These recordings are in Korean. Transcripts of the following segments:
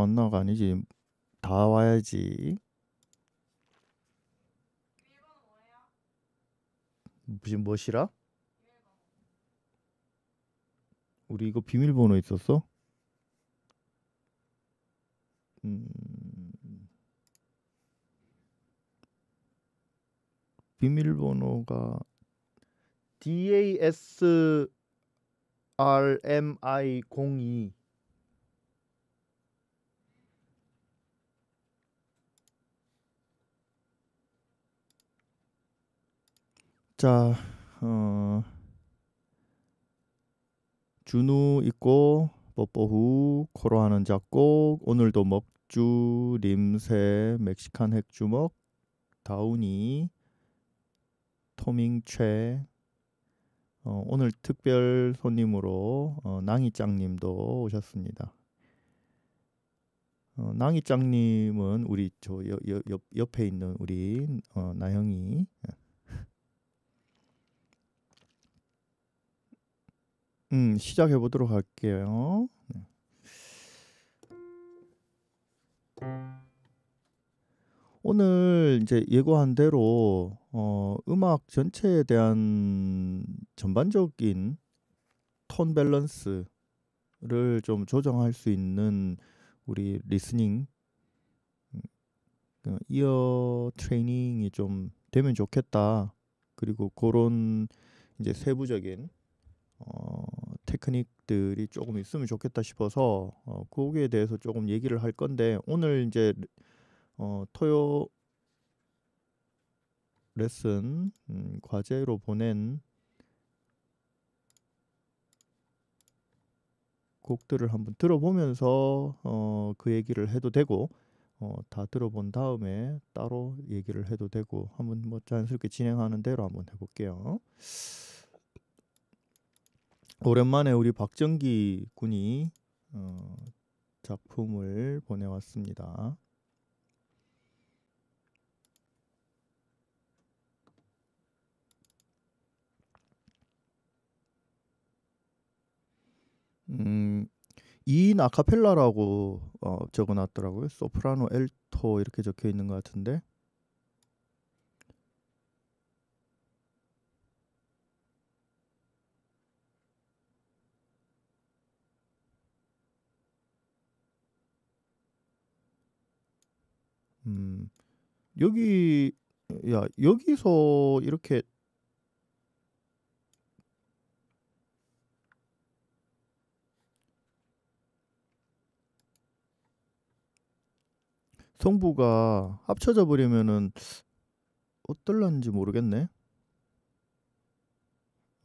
왔나가 아니지. 다 와야지. 무슨 뭐시라? 우리 이거 비밀번호 있었어? 음. 비밀번호가 DASRMI02 자, 어, 준우 있고 뽀뽀후 코로하는 작곡 오늘도 먹주 림새 멕시칸 핵주먹 다운이 토밍최. 어, 오늘 특별 손님으로 어, 낭이짱님도 오셨습니다. 어, 낭이짱님은 우리 저 여, 여, 옆, 옆에 있는 우리 어, 나영이 음, 시작해 보도록 할게요. 네. 오늘 이제 예고한 대로 어, 음악 전체에 대한 전반적인 톤 밸런스를 좀 조정할 수 있는 우리 listening 음, 그 ear training이 좀 되면 좋겠다. 그리고 그런 이제 세부적인 어, 테크닉들이 조금 있으면 좋겠다 싶어서 어, 거기에 대해서 조금 얘기를 할 건데 오늘 이제 어, 토요 레슨 음, 과제로 보낸 곡들을 한번 들어보면서 어, 그 얘기를 해도 되고 어, 다 들어본 다음에 따로 얘기를 해도 되고 한번 뭐 자연스럽게 진행하는 대로 한번 해볼게요. 오랜만에 우리 박정기 군이 어, 작품을 보내왔습니다. 음, 이인 아카펠라라고 어, 적어놨더라고요. 소프라노, 엘토 이렇게 적혀 있는 것 같은데 여기 야 여기서 이렇게 성부가 합쳐져 버리면은 어떨런지 모르겠네.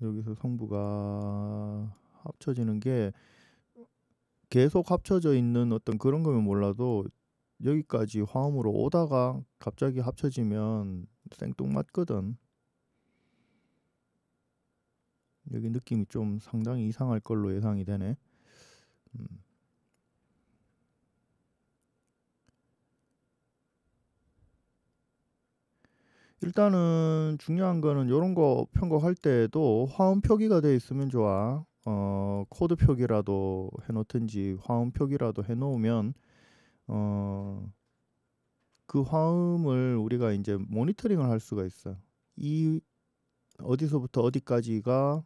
여기서 성부가 합쳐지는 게 계속 합쳐져 있는 어떤 그런 거면 몰라도 여기까지 화음으로 오다가 갑자기 합쳐지면 생뚱맞거든. 여기 느낌이 좀 상당히 이상할 걸로 예상이 되네. 음. 일단은 중요한 거는 이런 거 편곡할 때에도 화음 표기가 돼 있으면 좋아. 어, 코드 표기라도 해놓든지 화음 표기라도 해놓으면 어, 그 화음을 우리가 이제 모니터링을 할 수가 있어. 이 어디서부터 어디까지가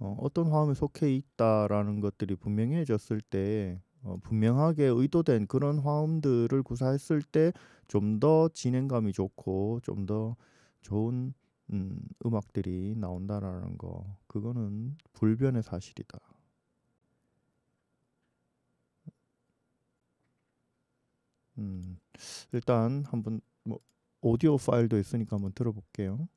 어, 어떤 화음에 속해 있다라는 것들이 분명해졌을 때 어, 분명하게 의도된 그런 화음들을 구사했을 때 좀 더 진행감이 좋고 좀 더 좋은 음, 음악들이 나온다라는 거 그거는 불변의 사실이다. 음, 일단 한번 뭐 오디오 파일도 있으니까 한번 들어볼게요.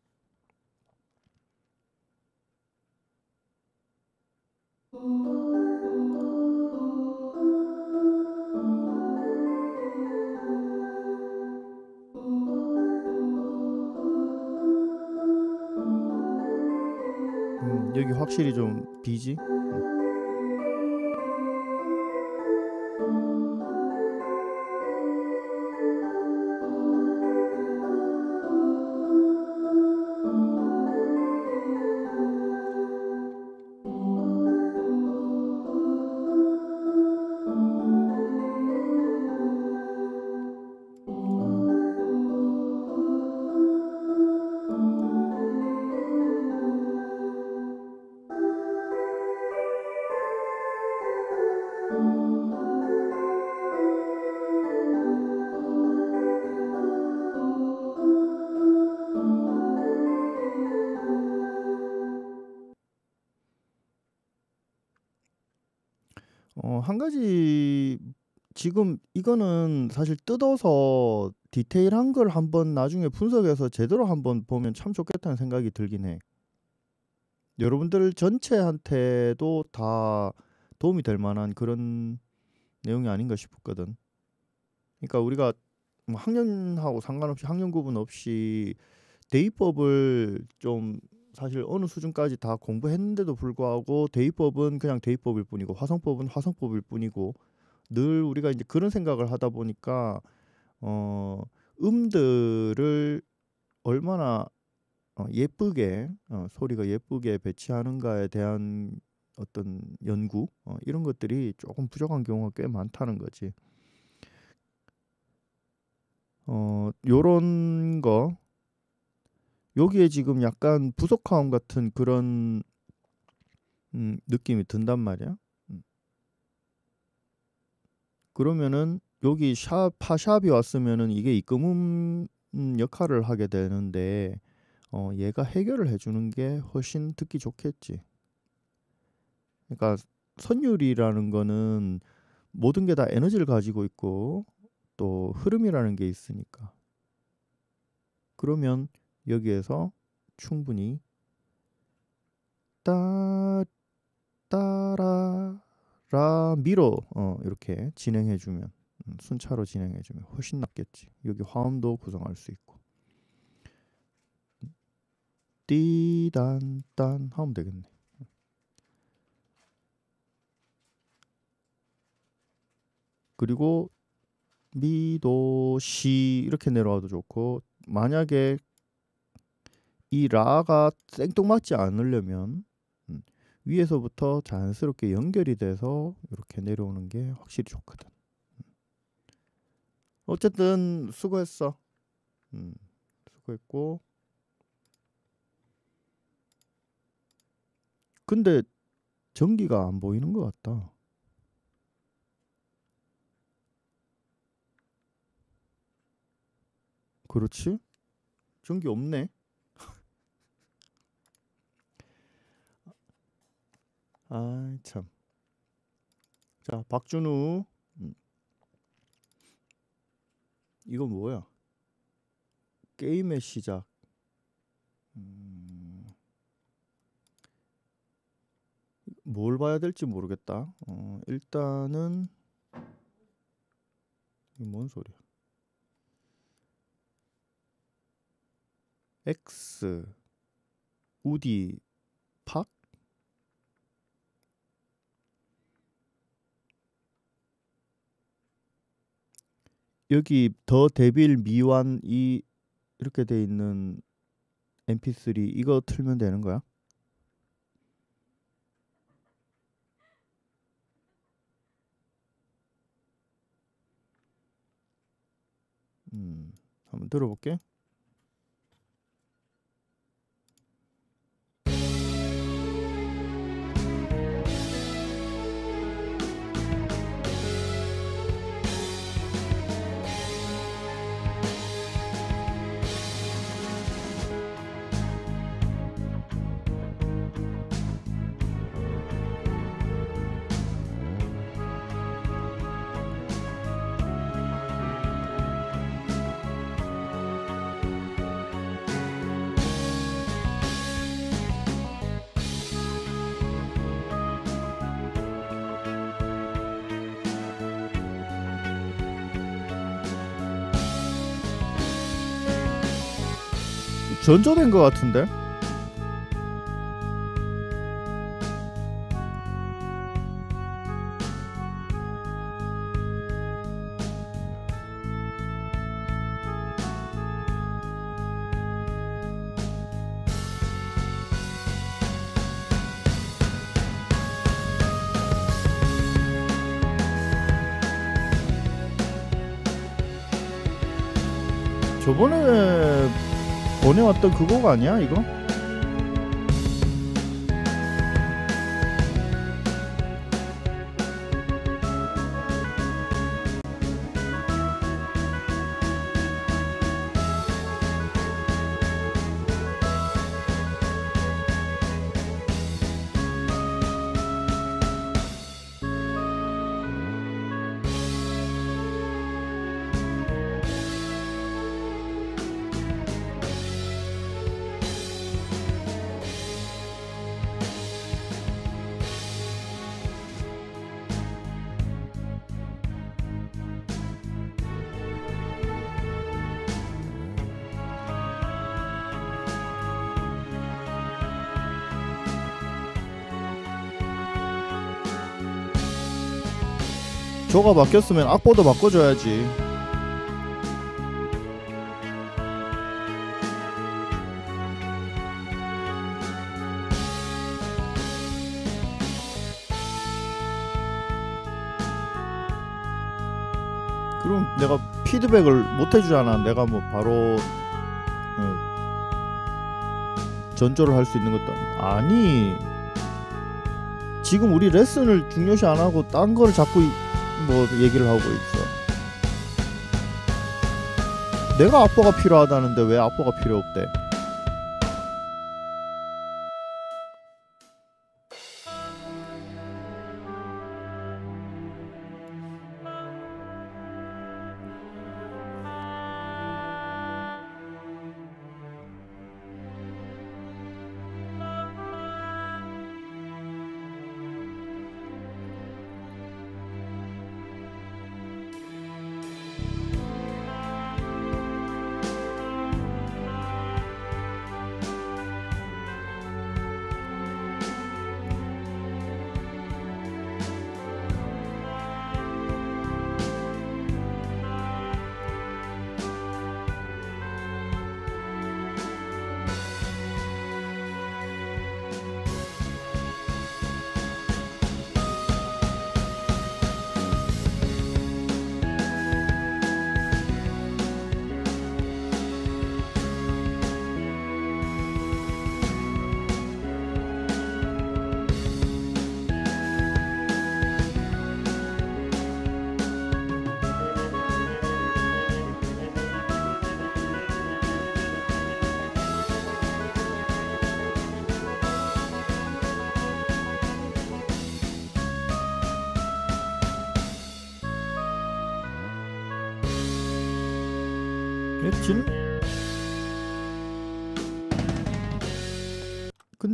음, 여기 확실히 좀 비지? 음. 어, 한 가지 지금 이거는 사실 뜯어서 디테일한 걸 한번 나중에 분석해서 제대로 한번 보면 참 좋겠다는 생각이 들긴 해. 여러분들 전체한테도 다 도움이 될 만한 그런 내용이 아닌가 싶거든. 그러니까 우리가 뭐 학년하고 상관없이 학년 구분 없이 대입법을 좀 사실 어느 수준까지 다 공부했는데도 불구하고 대입법은 그냥 대입법일 뿐이고 화성법은 화성법일 뿐이고 늘 우리가 이제 그런 생각을 하다 보니까 어 음들을 얼마나 어, 예쁘게 어, 소리가 예쁘게 배치하는가에 대한 어떤 연구 어, 이런 것들이 조금 부족한 경우가 꽤 많다는 거지. 어 요런 거 여기에 지금 약간 부속화음 같은 그런 음, 느낌이 든단 말이야. 음. 그러면은 여기 샵 파샵이 왔으면은 이게 입금음 역할을 하게 되는데 어, 얘가 해결을 해주는 게 훨씬 듣기 좋겠지. 그러니까 선율이라는 거는 모든 게 다 에너지를 가지고 있고 또 흐름이라는 게 있으니까. 그러면 여기에서 충분히 따 따라 라 미로 어, 이렇게 진행해 주면 음, 순차로 진행해 주면 훨씬 낫겠지. 여기 화음도 구성할 수 있고. 띠단딴 하면 되겠네. 그리고 미도 시 이렇게 내려와도 좋고 만약에 이 라가 생뚱맞지 않으려면 음, 위에서부터 자연스럽게 연결이 돼서 이렇게 내려오는 게 확실히 좋거든. 음. 어쨌든 수고했어. 음, 수고했고. 근데 전기가 안 보이는 것 같다. 그렇지? 전기 없네. 아, 참. 자, 박준우. 음. 이건 뭐야? 게임의 시작. 음. 뭘 봐야 될지 모르겠다. 어, 일단은 이뭔 소리야? X 우디 팍 여기 더 데빌 미완 이 이렇게 돼 있는 mp3 이거 틀면 되는 거야? 음, 한번 들어볼게. 전조된 것 같은데? 보내왔던 그곡 아니야 이거? 조가 바뀌었으면 악보도 바꿔줘야지. 그럼 내가 피드백을 못 해주잖아. 내가 뭐 바로 어, 전조를 할 수 있는 것도 아니. 지금 우리 레슨을 중요시 안 하고 딴 거를 자꾸 이- 뭐 얘기를 하고 있어. 내가 악보가 필요하다는데 왜 악보가 필요 없대?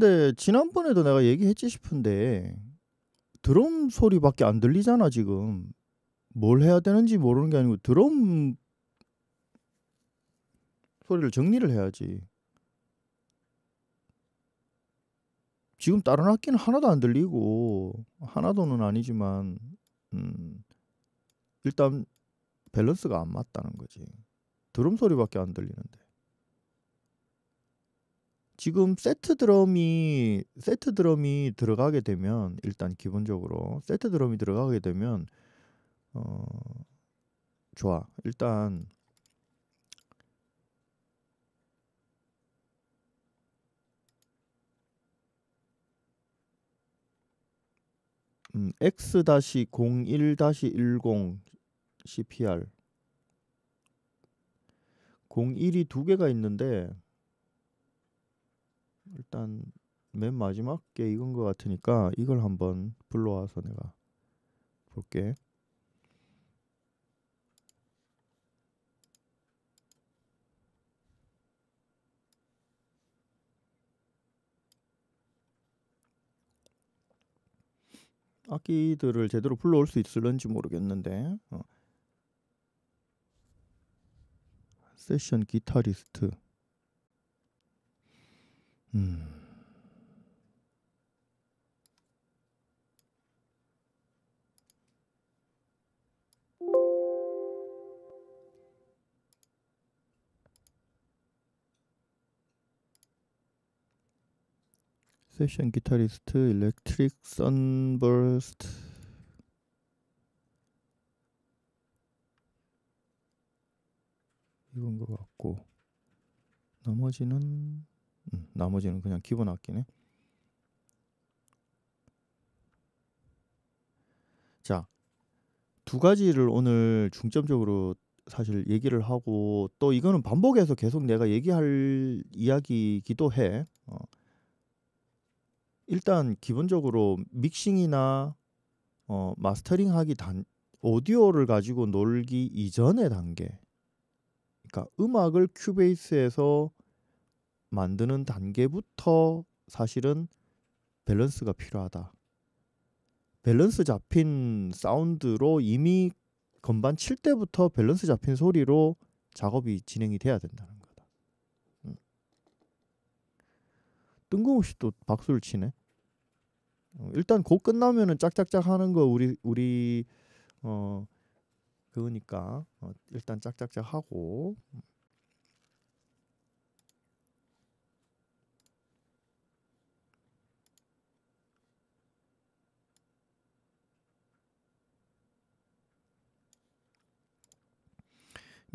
근데 지난번에도 내가 얘기했지 싶은데 드럼 소리밖에 안 들리잖아 지금. 뭘 해야 되는지 모르는 게 아니고 드럼 소리를 정리를 해야지. 지금 다른 악기는 하나도 안 들리고 하나도는 아니지만 음 일단 밸런스가 안 맞다는 거지. 드럼 소리밖에 안 들리는데 지금 세트 드럼이 세트 드럼이 들어가게 되면 일단 기본적으로 세트 드럼이 들어가게 되면 어 좋아. 일단 음, X-01-10 CPR 01이 두 개가 있는데 일단 맨 마지막 게 이건 것 같으니까 이걸 한번 불러와서 내가 볼게. 악기들을 제대로 불러올 수 있을런지 모르겠는데 어. 세션 기타리스트 음. 세션 기타리스트 일렉트릭 선버스트 이건 것 같고 나머지는 음, 나머지는 그냥 기본 악기네. 자, 두 가지를 오늘 중점적으로 사실 얘기를 하고 또 이거는 반복해서 계속 내가 얘기할 이야기기도 해. 어. 일단 기본적으로 믹싱이나 어, 마스터링하기 단 오디오를 가지고 놀기 이전의 단계. 그러니까 음악을 Cubase에서 만드는 단계부터 사실은 밸런스가 필요하다. 밸런스 잡힌 사운드로 이미 건반 칠 때부터 밸런스 잡힌 소리로 작업이 진행이 돼야 된다는 거다. 음. 뜬금없이 또 박수를 치네. 어, 일단 곡 끝나면은 짝짝짝 하는 거 우리 우리 어 그거니까 어, 일단 짝짝짝 하고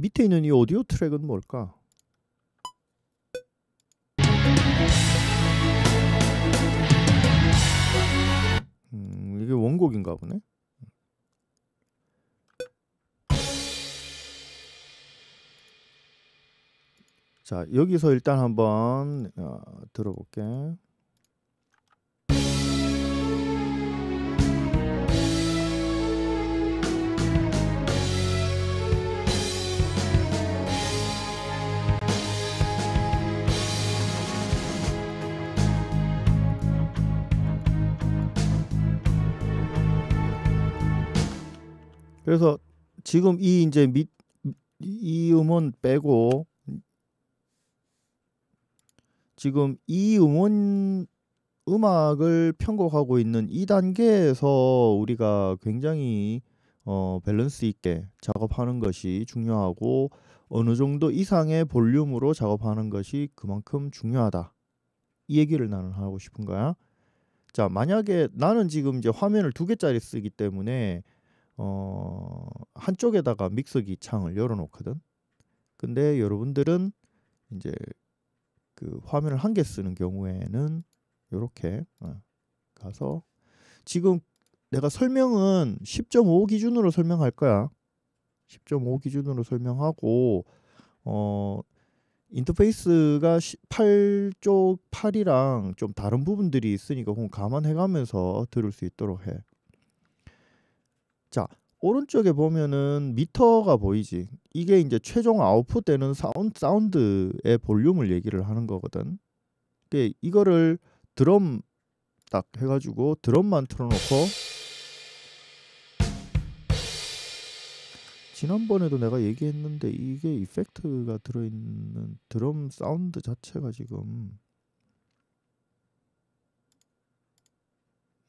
밑에 있는 이 오디오 트랙은 뭘까? 음, 이게 원곡인가 보네. 자, 여기서 일단 한번 어, 들어볼게. 그래서 지금 이 이제 밑, 이 음원 빼고 지금 이 음원 음악을 편곡하고 있는 이 단계에서 우리가 굉장히 어, 밸런스 있게 작업하는 것이 중요하고 어느 정도 이상의 볼륨으로 작업하는 것이 그만큼 중요하다. 이 얘기를 나는 하고 싶은 거야. 자, 만약에 나는 지금 이제 화면을 두 개짜리 쓰기 때문에 어, 한쪽에다가 믹서기 창을 열어 놓거든. 근데 여러분들은 이제 그 화면을 한 개 쓰는 경우에는 요렇게 어, 가서 지금 내가 설명은 10.5 기준으로 설명할 거야. 10.5 기준으로 설명하고 어 인터페이스가 8쪽 8이랑 좀 다른 부분들이 있으니까 그건 감안해 가면서 들을 수 있도록 해. 자, 오른쪽에 보면은 미터가 보이지. 이게 이제 최종 아웃풋 되는 사운드, 사운드의 볼륨을 얘기를 하는 거거든. 그 이거를 드럼 딱 해가지고 드럼만 틀어놓고 지난번에도 내가 얘기했는데 이게 effect가 들어있는 드럼 사운드 자체가 지금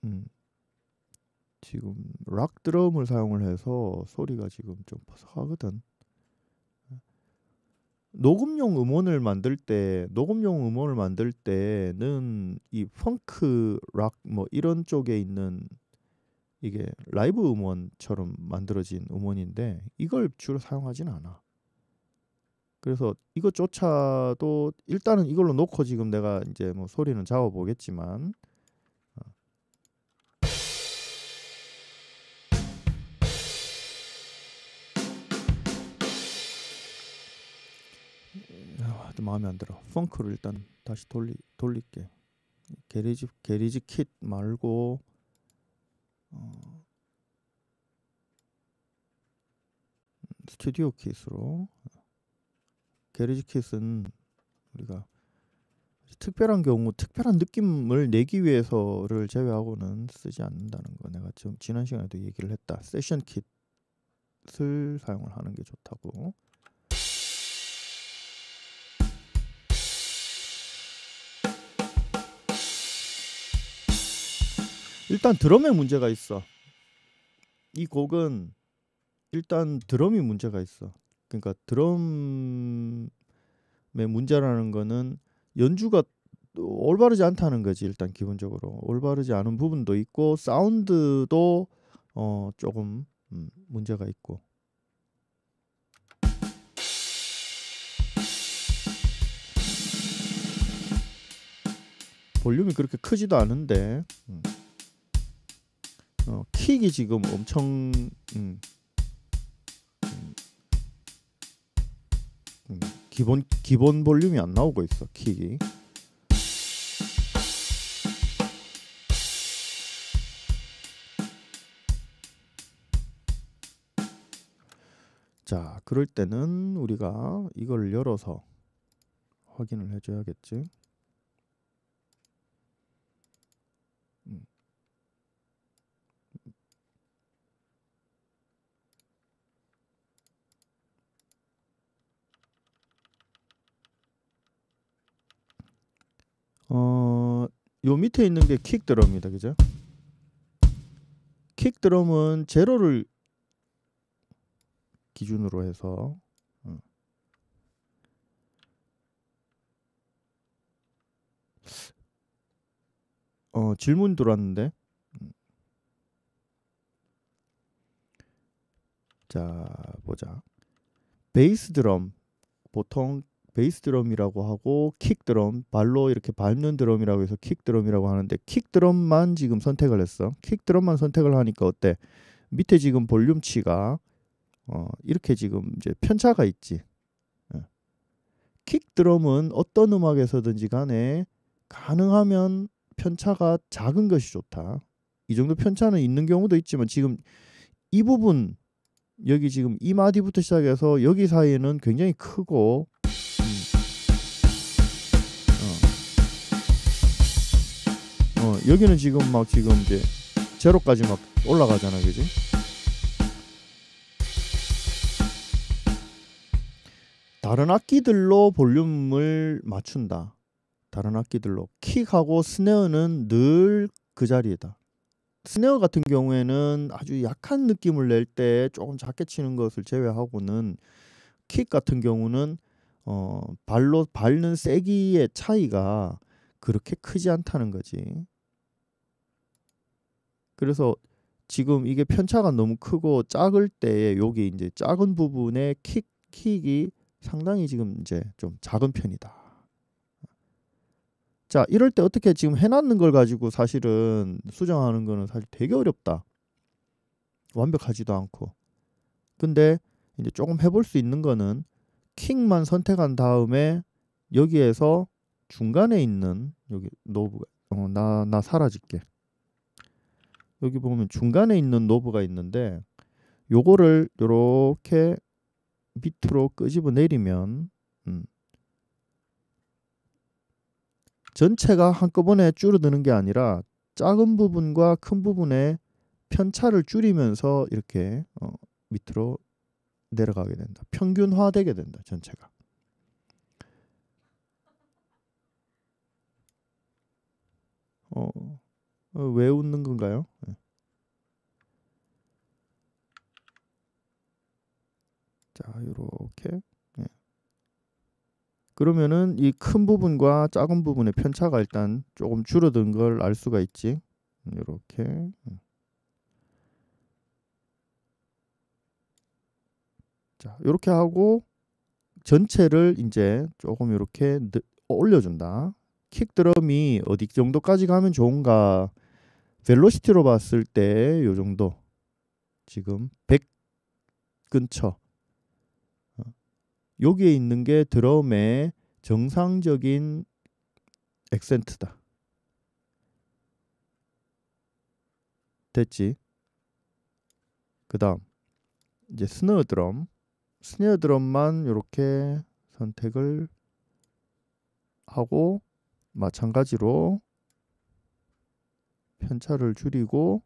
음 지금 락 드럼을 사용을 해서 소리가 지금 좀 퍼석하거든. 녹음용 음원을 만들 때 녹음용 음원을 만들 때는 이 펑크 락 뭐 이런 쪽에 있는 이게 라이브 음원처럼 만들어진 음원인데 이걸 주로 사용하진 않아. 그래서 이것조차도 일단은 이걸로 놓고 지금 내가 이제 뭐 소리는 잡아 보겠지만 또 마음에 안 들어. 펑크를 일단 다시 돌리 돌릴게. 게리지 게리지 킷 말고 어, 스튜디오 킷으로 게리지 킷은 우리가 특별한 경우 특별한 느낌을 내기 위해서를 제외하고는 쓰지 않는다는 거 내가 좀 지난 시간에도 얘기를 했다. 세션 킷을 사용을 하는 게 좋다고. 일단 드럼에 문제가 있어. 이 곡은 일단 드럼이 문제가 있어. 그러니까 드럼의 문제라는 거는 연주가 올바르지 않다는 거지 일단 기본적으로 올바르지 않은 부분도 있고 사운드도 어 조금 음, 문제가 있고 볼륨이 그렇게 크지도 않은데 음. 어, 킥이 지금 엄청 음, 음, 음, 기본 기본 볼륨이 안 나오고 있어 킥이. 자, 그럴 때는 우리가 이걸 열어서 확인을 해줘야겠지. 어, 요 밑에 있는 게 킥 드럼입니다. 그죠? 킥 드럼은 제로를 기준으로 해서 어. 어, 질문 들어왔는데 음. 자 보자 베이스 드럼 보통 베이스 드럼이라고 하고 킥 드럼 발로 이렇게 밟는 드럼이라고 해서 킥 드럼이라고 하는데 킥 드럼만 지금 선택을 했어. 킥 드럼만 선택을 하니까 어때? 밑에 지금 볼륨치가 어 이렇게 지금 이제 편차가 있지. 예. 킥 드럼은 어떤 음악에서든지 간에 가능하면 편차가 작은 것이 좋다. 이 정도 편차는 있는 경우도 있지만 지금 이 부분 여기 지금 이 마디부터 시작해서 여기 사이에는 굉장히 크고 여기는 지금 막 지금 이제 제로까지 막 올라가잖아, 그지? 다른 악기들로 볼륨을 맞춘다. 다른 악기들로 킥하고 스네어는 늘 그 자리에다. 스네어 같은 경우에는 아주 약한 느낌을 낼 때 조금 작게 치는 것을 제외하고는 킥 같은 경우는 어 발로 밟는 세기의 차이가 그렇게 크지 않다는 거지. 그래서 지금 이게 편차가 너무 크고 작을 때 여기 이제 작은 부분의 킥 킥이 상당히 지금 이제 좀 작은 편이다. 자, 이럴 때 어떻게 지금 해놨는 걸 가지고 사실은 수정하는 거는 사실 되게 어렵다. 완벽하지도 않고. 근데 이제 조금 해볼 수 있는 거는 킥만 선택한 다음에 여기에서 중간에 있는 여기 knob가 어, 나, 나 사라질게. 여기 보면 중간에 있는 knob가 있는데 요거를 요렇게 밑으로 끄집어 내리면 음, 전체가 한꺼번에 줄어드는 게 아니라 작은 부분과 큰 부분의 편차를 줄이면서 이렇게 어, 밑으로 내려가게 된다. 평균화되게 된다. 전체가. 어, 어, 왜 웃는 건가요? 네. 자, 이렇게. 네. 그러면은 이 큰 부분과 작은 부분의 편차가 일단 조금 줄어든 걸 알 수가 있지. 이렇게. 음. 자, 이렇게 하고 전체를 이제 조금 이렇게 올려준다. 킥 드럼이 어디 정도까지 가면 좋은가? 벨로시티로 봤을 때 요 정도. 지금 100 근처. 어. 여기에 있는 게 드럼의 정상적인 액센트다. 됐지? 그 다음 이제 스네어 드럼. 스네어 드럼만 이렇게 선택을 하고 마찬가지로 편차를 줄이고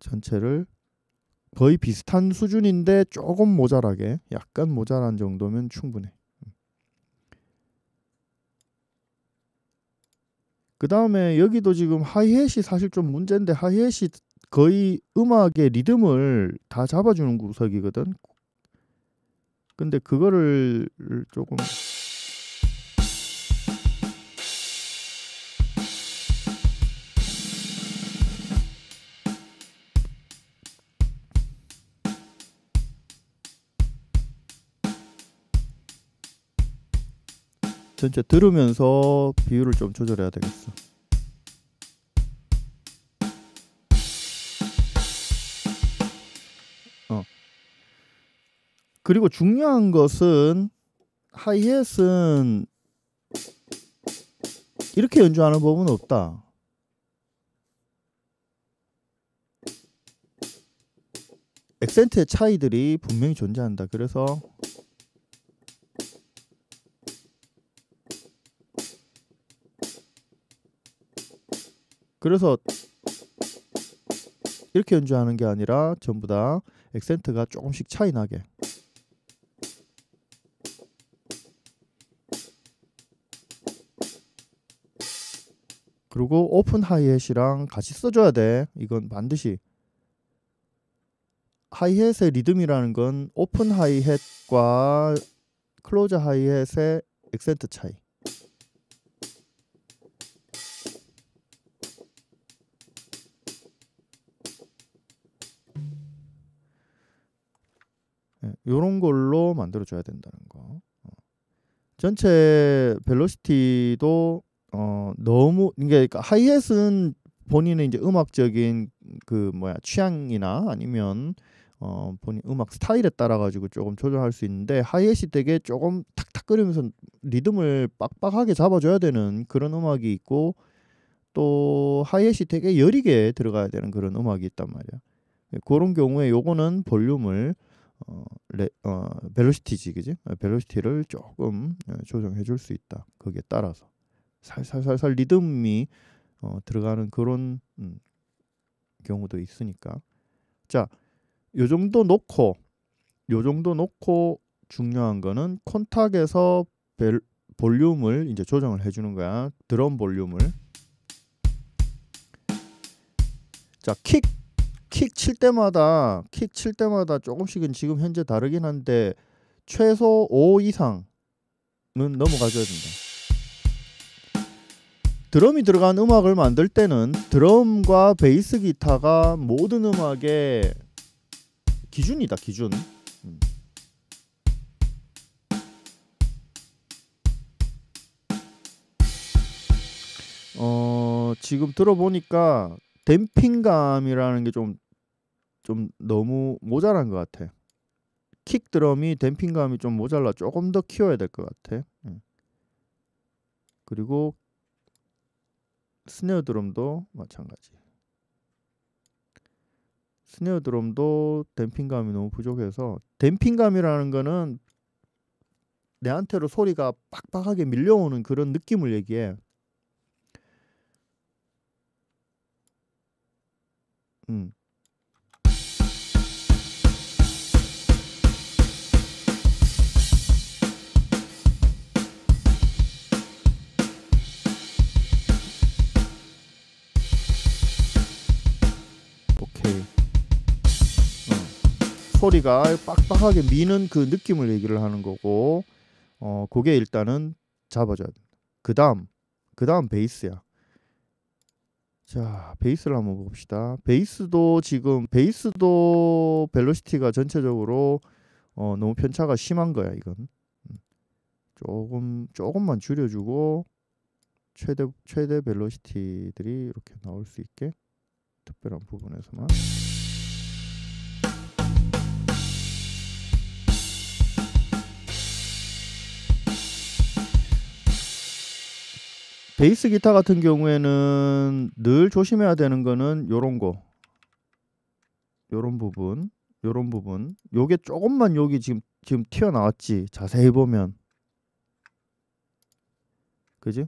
전체를 거의 비슷한 수준인데 조금 모자라게 약간 모자란 정도면 충분해. 그 다음에 여기도 지금 하이햇이 사실 좀 문제인데 하이햇이 거의 음악의 리듬을 다 잡아주는 구석이거든. 근데 그거를 조금 전체 들으면서 비율을 좀 조절해야 되겠어. 어. 그리고 중요한 것은 하이햇은 이렇게 연주하는 법은 없다. 액센트의 차이들이 분명히 존재한다. 그래서 그래서 이렇게 연주하는 게 아니라 전부 다 액센트가 조금씩 차이 나게 그리고 open hi-hat이랑 같이 써줘야 돼. 이건 반드시 hi-hat의 리듬이라는 건 open hi-hat과 close hi-hat의 액센트 차이. 이런 예, 걸로 만들어 줘야 된다는 거. 어. 전체 벨로시티도 어 너무 그러니까 하이햇은 본인의 이제 음악적인 그 뭐야 취향이나 아니면 어 본인 음악 스타일에 따라 가지고 조금 조절할 수 있는데 하이햇이 되게 조금 탁탁거리면서 리듬을 빡빡하게 잡아줘야 되는 그런 음악이 있고 또 하이햇이 되게 여리게 들어가야 되는 그런 음악이 있단 말이야. 그런 경우에 요거는 볼륨을 어, 레, 어 벨로시티지 그지? 어, 벨로시티를 조금 어, 조정해 줄 수 있다. 거기에 따라서 살살살살 리듬이 어, 들어가는 그런 음, 경우도 있으니까 자, 요 정도 놓고 요 정도 놓고 중요한 거는 콘탁에서 벨, 볼륨을 이제 조정을 해주는 거야. 드럼 볼륨을. 자, 킥, 킥 칠 때마다, 킥 칠 때마다 조금씩은 지금 현재 다르긴 한데, 최소 5 이상은 넘어가줘야 된다. 드럼이 들어간 음악을 만들 때는 드럼과 베이스 기타가 모든 음악의 기준이다 기준 음. 어 지금 들어보니까 댐핑감이라는 게 좀좀 너무 모자란 것 같아 킥 드럼이 댐핑감이 좀 모자라 조금 더 키워야 될 것 같아 음. 그리고 스네어 드럼도 마찬가지. 스네어 드럼도 댐핑감이 너무 부족해서 댐핑감이라는 거는 내한테로 소리가 빡빡하게 밀려오는 그런 느낌을 얘기해. 음. 소리가 빡빡하게 미는 그 느낌을 얘기를 하는 거고 어 그게 일단은 잡아줘야 돼. 그 다음 그 다음 베이스야. 자 베이스를 한번 봅시다. 베이스도 지금 베이스도 벨로시티가 전체적으로 어 너무 편차가 심한 거야 이건. 음. 조금 조금만 줄여주고 최대 최대 벨로시티들이 이렇게 나올 수 있게 특별한 부분에서만. 베이스 기타 같은 경우에는 늘 조심해야 되는 거는 요런 거. 요런 부분. 요런 부분. 요게 조금만 여기 지금 지금 튀어나왔지. 자세히 보면. 그지?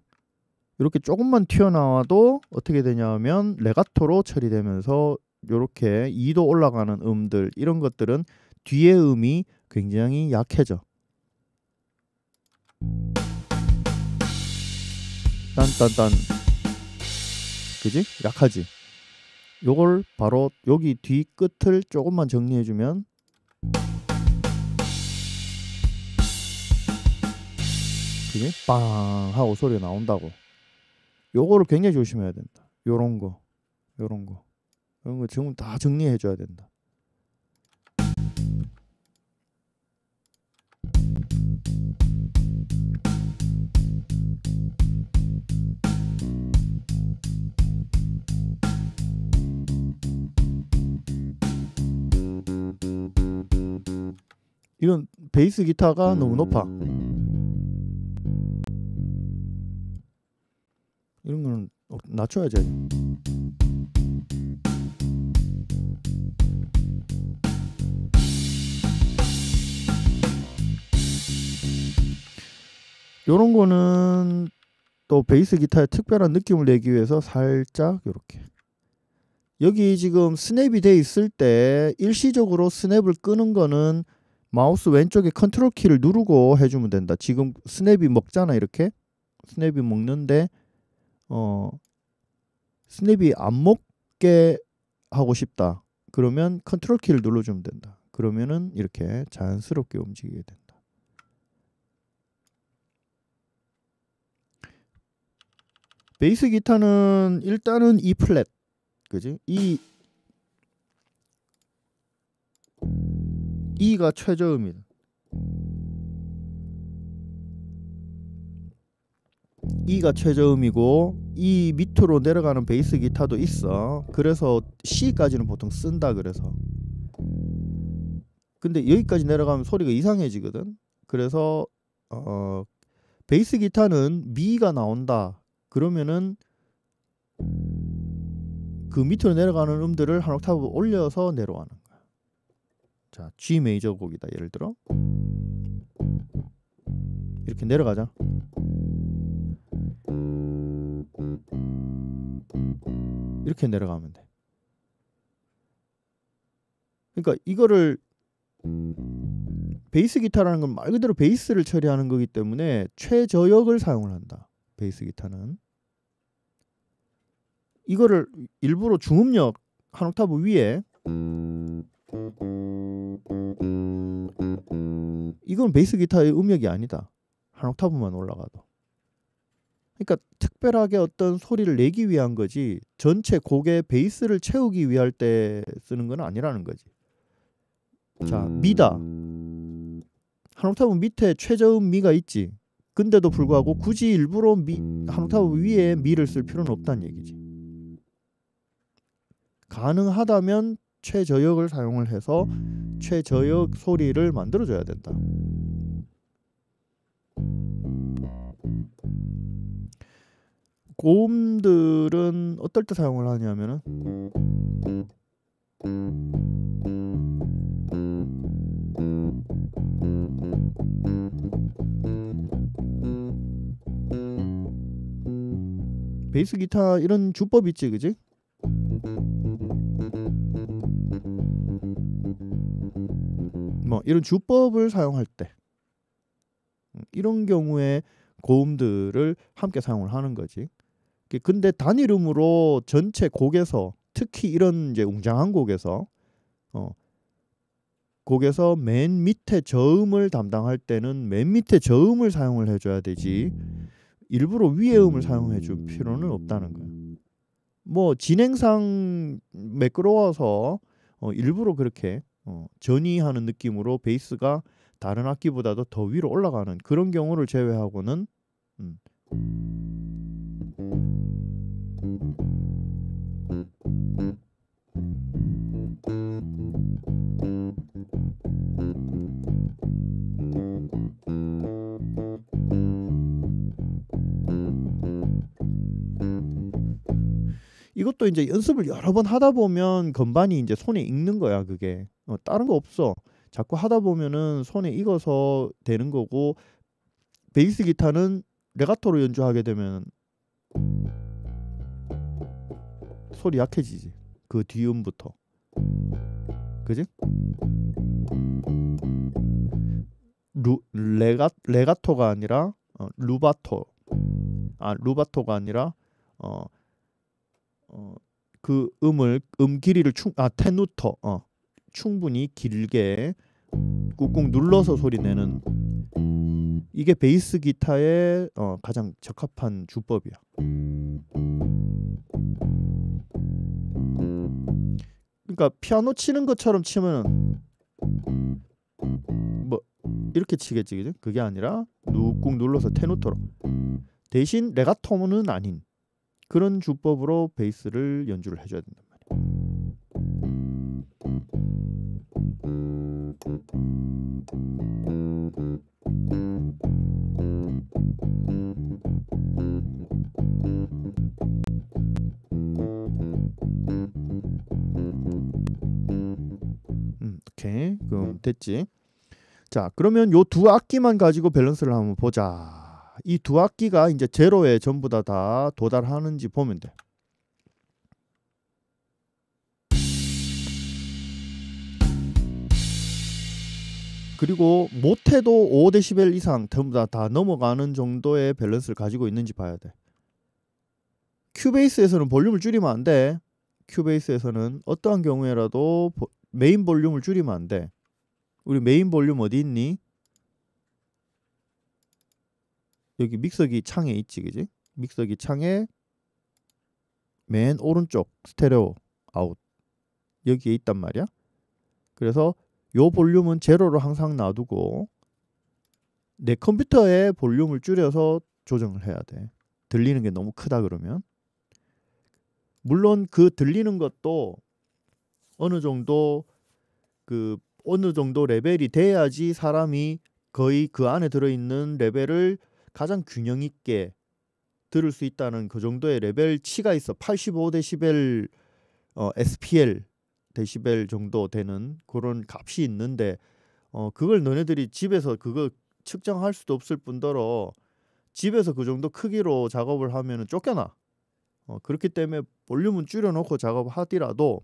이렇게 조금만 튀어나와도 어떻게 되냐면 레가토로 처리되면서 요렇게 2도 올라가는 음들 이런 것들은 뒤에 음이 굉장히 약해져. 딴딴딴 그지? 약하지? 요걸 바로 여기 뒤 끝을 조금만 정리해주면 그지? 빵 하고 소리가 나온다고 요거를 굉장히 조심해야 된다 요런 거 요런 거 이런 거 지금 다 정리해 줘야 된다 이건 베이스 기타가 너무 높아. 이런 거는 어, 낮춰야지. 요런 거는 또 베이스 기타의 특별한 느낌을 내기 위해서 살짝 이렇게 여기 지금 스냅이 돼 있을 때 일시적으로 스냅을 끄는 거는 마우스 왼쪽에 컨트롤 키를 누르고 해주면 된다. 지금 스냅이 먹잖아 이렇게 스냅이 먹는데 어 스냅이 안 먹게 하고 싶다. 그러면 컨트롤 키를 눌러주면 된다. 그러면은 이렇게 자연스럽게 움직이게 된다. 베이스 기타는 일단은 E 플랫, 그지? E E가 최저음이다. E가 최저음이고 E 밑으로 내려가는 베이스 기타도 있어. 그래서 C까지는 보통 쓴다 그래서. 근데 여기까지 내려가면 소리가 이상해지거든. 그래서 어 베이스 기타는 미가 나온다. 그러면은 그 밑으로 내려가는 음들을 한 옥타브 올려서 내려가는 거야. 자, G 메이저 곡이다. 예를 들어 이렇게 내려가자. 이렇게 내려가면 돼. 그러니까 이거를 베이스 기타라는 건 말 그대로 베이스를 처리하는 거기 때문에 최저역을 사용을 한다. 베이스 기타는 이거를 일부러 중음역 한 옥타브 위에 이건 베이스 기타의 음역이 아니다. 한 옥타브만 올라가도. 그러니까 특별하게 어떤 소리를 내기 위한 거지 전체 곡의 베이스를 채우기 위할 때 쓰는 건 아니라는 거지. 자, 미다. 한 옥타브 밑에 최저음 미가 있지. 근데도 불구하고 굳이 일부러 미, 한 옥타브 위에 미를 쓸 필요는 없다는 얘기지. 가능하다면 최저역을 사용을 해서 최저역 소리를 만들어 줘야 된다. 고음들은 어떨 때 사용을 하냐면은 베이스 기타 이런 주법 있지 그지? 뭐 이런 주법을 사용할 때 음, 이런 경우에 고음들을 함께 사용을 하는 거지. 근데 단일음으로 전체 곡에서 특히 이런 이제 웅장한 곡에서 어 곡에서 맨 밑에 저음을 담당할 때는 맨 밑에 저음을 사용을 해줘야 되지 일부러 위에 음을 사용해 줄 필요는 없다는 거야. 뭐 진행상 매끄러워서 어 일부러 그렇게 어 전이하는 느낌으로 베이스가 다른 악기보다도 더 위로 올라가는 그런 경우를 제외하고는 음. 이것도 이제 연습을 여러 번 하다 보면 건반이 이제 손에 익는 거야 그게. 어, 다른 거 없어. 자꾸 하다 보면은 손에 익어서 되는 거고 베이스 기타는 레가토로 연주하게 되면 소리 약해지지 그 뒤음부터. 그지? 루 레가 레가토가 아니라 어, 루바토. 아 루바토가 아니라 어, 어, 그 음을 음 길이를 충아 테누터 어, 충분히 길게 꾹꾹 눌러서 소리 내는 이게 베이스 기타의 어, 가장 적합한 주법이야. 그러니까 피아노 치는 것처럼 치면은 뭐 이렇게 치겠지 그죠? 그게 아니라 꾹꾹 눌러서 테누토로 대신 레가토는 아닌 그런 주법으로 베이스를 연주를 해줘야 된단 말이야. 음, 오케이. 그럼 됐지. 자, 그러면 요 두 악기만 가지고 밸런스를 한번 보자. 이 두 악기가 이제 제로에 전부 다 다 도달하는지 보면 돼. 그리고 못해도 5데시벨 이상 전부 다, 다 넘어가는 정도의 밸런스를 가지고 있는지 봐야 돼. Cubase에서는 볼륨을 줄이면 안 돼. Cubase에서는 어떠한 경우에라도 보, 메인 볼륨을 줄이면 안 돼. 우리 메인 볼륨 어디 있니? 여기 믹서기 창에 있지, 그지? 믹서기 창에 맨 오른쪽 스테레오 아웃 여기에 있단 말이야. 그래서 요 볼륨은 제로로 항상 놔두고 내 컴퓨터의 볼륨을 줄여서 조정을 해야 돼. 들리는 게 너무 크다 그러면 물론 그 들리는 것도 어느 정도 그 어느 정도 레벨이 돼야지 사람이 거의 그 안에 들어있는 레벨을 가장 균형 있게 들을 수 있다는 그 정도의 레벨 치가 있어. 85데시벨 어, SPL 데시벨 정도 되는 그런 값이 있는데 어 그걸 너네들이 집에서 그거 측정할 수도 없을 뿐더러 집에서 그 정도 크기로 작업을 하면은 쫓겨나. 어 그렇기 때문에 볼륨은 줄여놓고 작업하더라도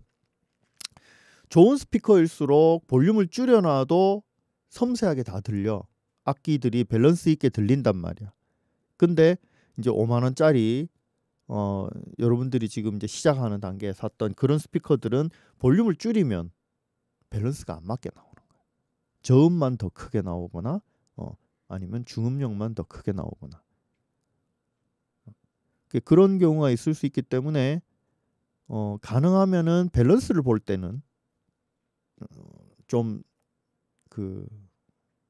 좋은 스피커일수록 볼륨을 줄여놔도 섬세하게 다 들려. 악기들이 밸런스 있게 들린단 말이야. 근데 이제 5만 원짜리 어 여러분들이 지금 이제 시작하는 단계에 샀던 그런 스피커들은 볼륨을 줄이면 밸런스가 안 맞게 나오는 거야. 저음만 더 크게 나오거나 어 아니면 중음역만 더 크게 나오거나 그런 경우가 있을 수 있기 때문에 어 가능하면은 밸런스를 볼 때는 어, 좀 그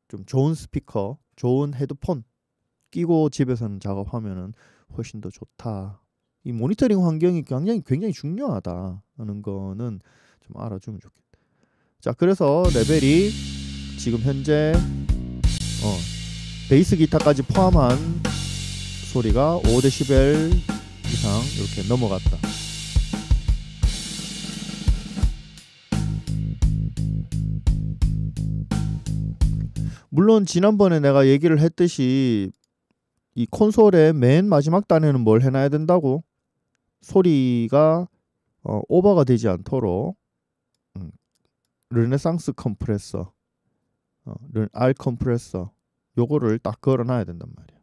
좀 좋은 스피커, 좋은 헤드폰 끼고 집에서는 작업하면은 훨씬 더 좋다. 이 모니터링 환경이 굉장히 굉장히 중요하다 하는 거는 좀 알아주면 좋겠다. 자, 그래서 레벨이 지금 현재 어, 베이스 기타까지 포함한 소리가 5데시벨 이상 이렇게 넘어갔다. 물론 지난번에 내가 얘기를 했듯이 이 콘솔의 맨 마지막 단에는 뭘 해놔야 된다고 소리가 어, 오버가 되지 않도록 음, Renaissance Compressor 어, R Compressor 요거를 딱 걸어놔야 된단 말이야.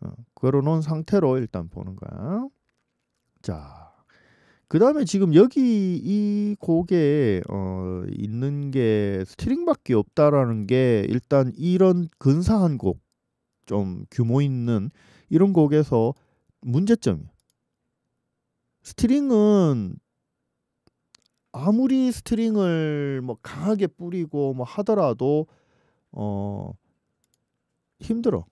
어, 걸어놓은 상태로 일단 보는 거야. 자, 그 다음에 지금 여기 이 곡에 어, 있는 게 string밖에 없다라는 게 일단 이런 근사한 곡, 좀 규모 있는 이런 곡에서 문제점이야. string은 아무리 string을 뭐 강하게 뿌리고 뭐 하더라도 어 힘들어.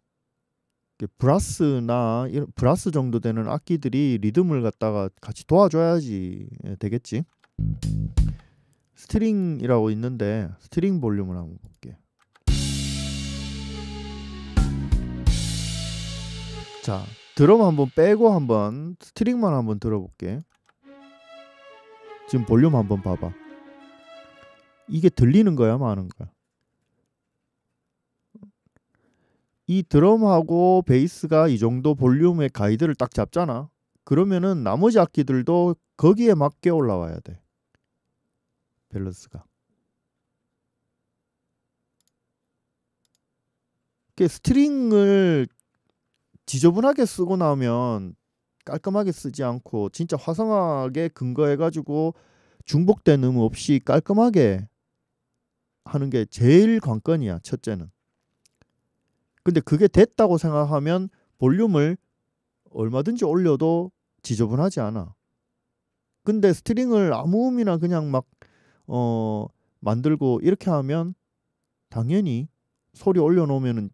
brass나 brass 정도 되는 악기들이 리듬을 갖다가 같이 도와줘야지 예, 되겠지. string이라고 있는데 string 볼륨을 한번 볼게. 자, 드럼 한번 빼고 한번 string만 한번 들어볼게. 지금 볼륨 한번 봐봐. 이게 들리는 거야, 마는 거야? 이 드럼하고 베이스가 이 정도 볼륨의 가이드를 딱 잡잖아. 그러면은 나머지 악기들도 거기에 맞게 올라와야 돼. 밸런스가. string을 지저분하게 쓰고 나면 깔끔하게 쓰지 않고 진짜 화성학에 근거해 가지고 중복된 음 없이 깔끔하게 하는 게 제일 관건이야. 첫째는. 근데 그게 됐다고 생각하면 볼륨을 얼마든지 올려도 지저분하지 않아. 근데 string을 아무 음이나 그냥 막 어 만들고 이렇게 하면 당연히 소리 올려놓으면은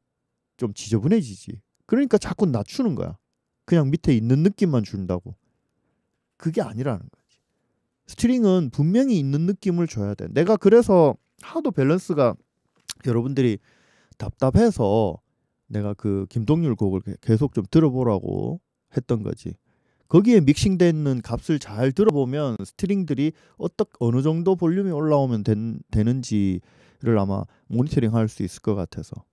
좀 지저분해지지. 그러니까 자꾸 낮추는 거야. 그냥 밑에 있는 느낌만 준다고. 그게 아니라는 거지. string은 분명히 있는 느낌을 줘야 돼. 내가 그래서 하도 밸런스가 여러분들이 답답해서 내가 그 김동률 곡을 계속 좀 들어보라고 했던 거지. 거기에 믹싱되는 값을 잘 들어보면 string들이 어떻 어느 정도 볼륨이 올라오면 된, 되는지를 아마 모니터링 할 수 있을 것 같아서.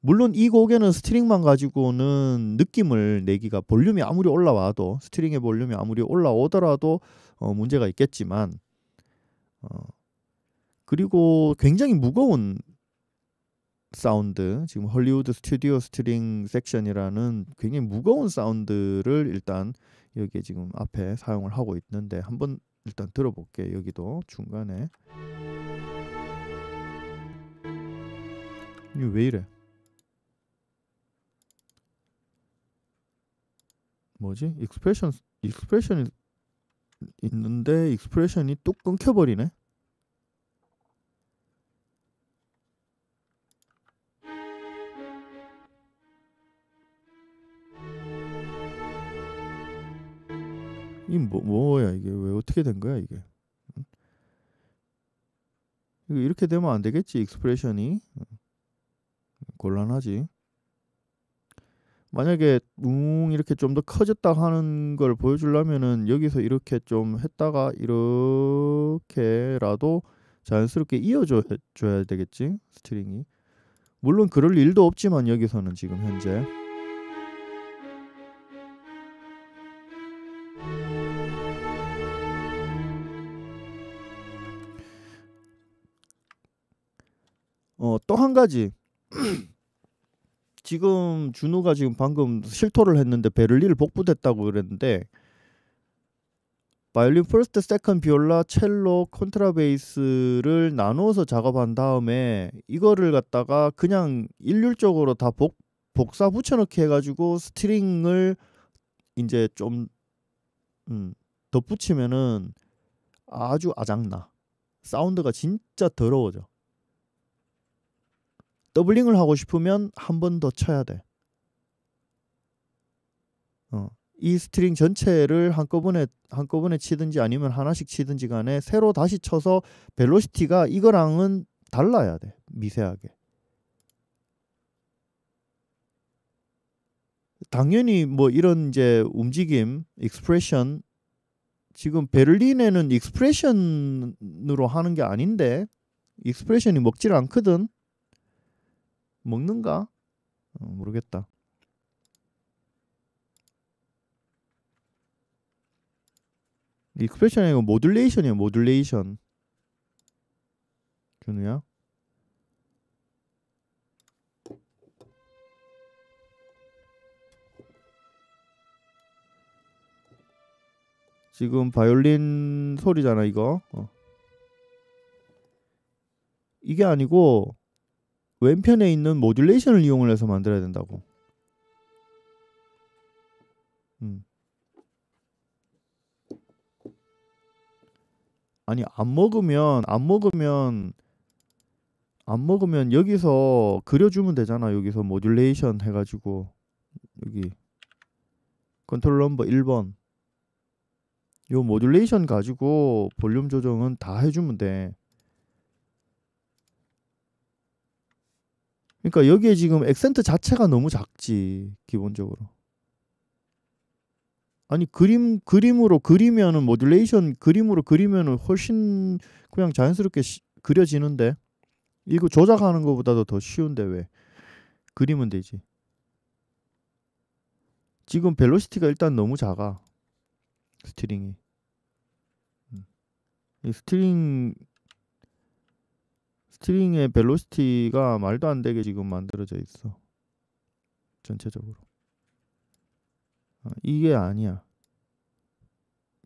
물론 이 곡에는 string만 가지고는 느낌을 내기가 볼륨이 아무리 올라와도 string의 볼륨이 아무리 올라오더라도 어, 문제가 있겠지만 어, 그리고 굉장히 무거운 사운드 지금 Hollywood Studio String Section이라는 굉장히 무거운 사운드를 일단 여기에 지금 앞에 사용을 하고 있는데 한번 일단 들어볼게 여기도 중간에. 이거 왜 이래? 뭐지? expression expression이 있는데 expression이 뚝 끊겨버리네 이 뭐, 뭐야 이게? 왜 어떻게 된 거야 이게? 이렇게 되면 안 되겠지 expression이? 곤란하지. 만약에 웅 이렇게 좀 더 커졌다 하는 걸 보여주려면은 여기서 이렇게 좀 했다가 이렇게라도 자연스럽게 이어줘 줘야 되겠지 string이. 물론 그럴 일도 없지만 여기서는 지금 현재 어, 또 한 가지. 지금 준우가 지금 방금 실토를 했는데 베를린을 복붙했다고 그랬는데 바이올린 first, second, 비올라, 첼로, 콘트라베이스를 나누어서 작업한 다음에 이거를 갖다가 그냥 일률적으로 다 복, 복사 붙여넣기 해가지고 string을 이제 좀 음, 덧붙이면은 아주 아작나 사운드가 진짜 더러워져. doubling을 하고 싶으면 한 번 더 쳐야 돼. 어, 이 string 전체를 한꺼번에 한꺼번에 치든지 아니면 하나씩 치든지 간에 새로 다시 쳐서 velocity가 이거랑은 달라야 돼. 미세하게. 당연히 뭐 이런 이제 움직임, expression 지금 베를린에는 expression으로 하는 게 아닌데 expression이 먹질 않거든. 먹는가? 어, 모르겠다. expression이 아니고 modulation이에요. modulation. 준우야? 지금 바이올린 소리잖아 이거. 어. 이게 아니고 왼편에 있는 모듈레이션을 이용을 해서 만들어야 된다고. 음. 아니 안 먹으면 안 먹으면 안 먹으면 여기서 그려주면 되잖아. 여기서 모듈레이션 해가지고 여기 control number 1번 요 modulation 가지고 볼륨 조정은 다 해주면 돼. 그러니까 여기에 지금 액센트 자체가 너무 작지 기본적으로. 아니 그림 그림으로 그리면은 modulation 그림으로 그리면은 훨씬 그냥 자연스럽게 시, 그려지는데 이거 조작하는 것보다도 더 쉬운데 왜 그리면 되지. 지금 velocity가 일단 너무 작아 string이. 음. 이 string string의 velocity가 말도 안 되게 지금 만들어져 있어. 전체적으로. 어, 이게 아니야.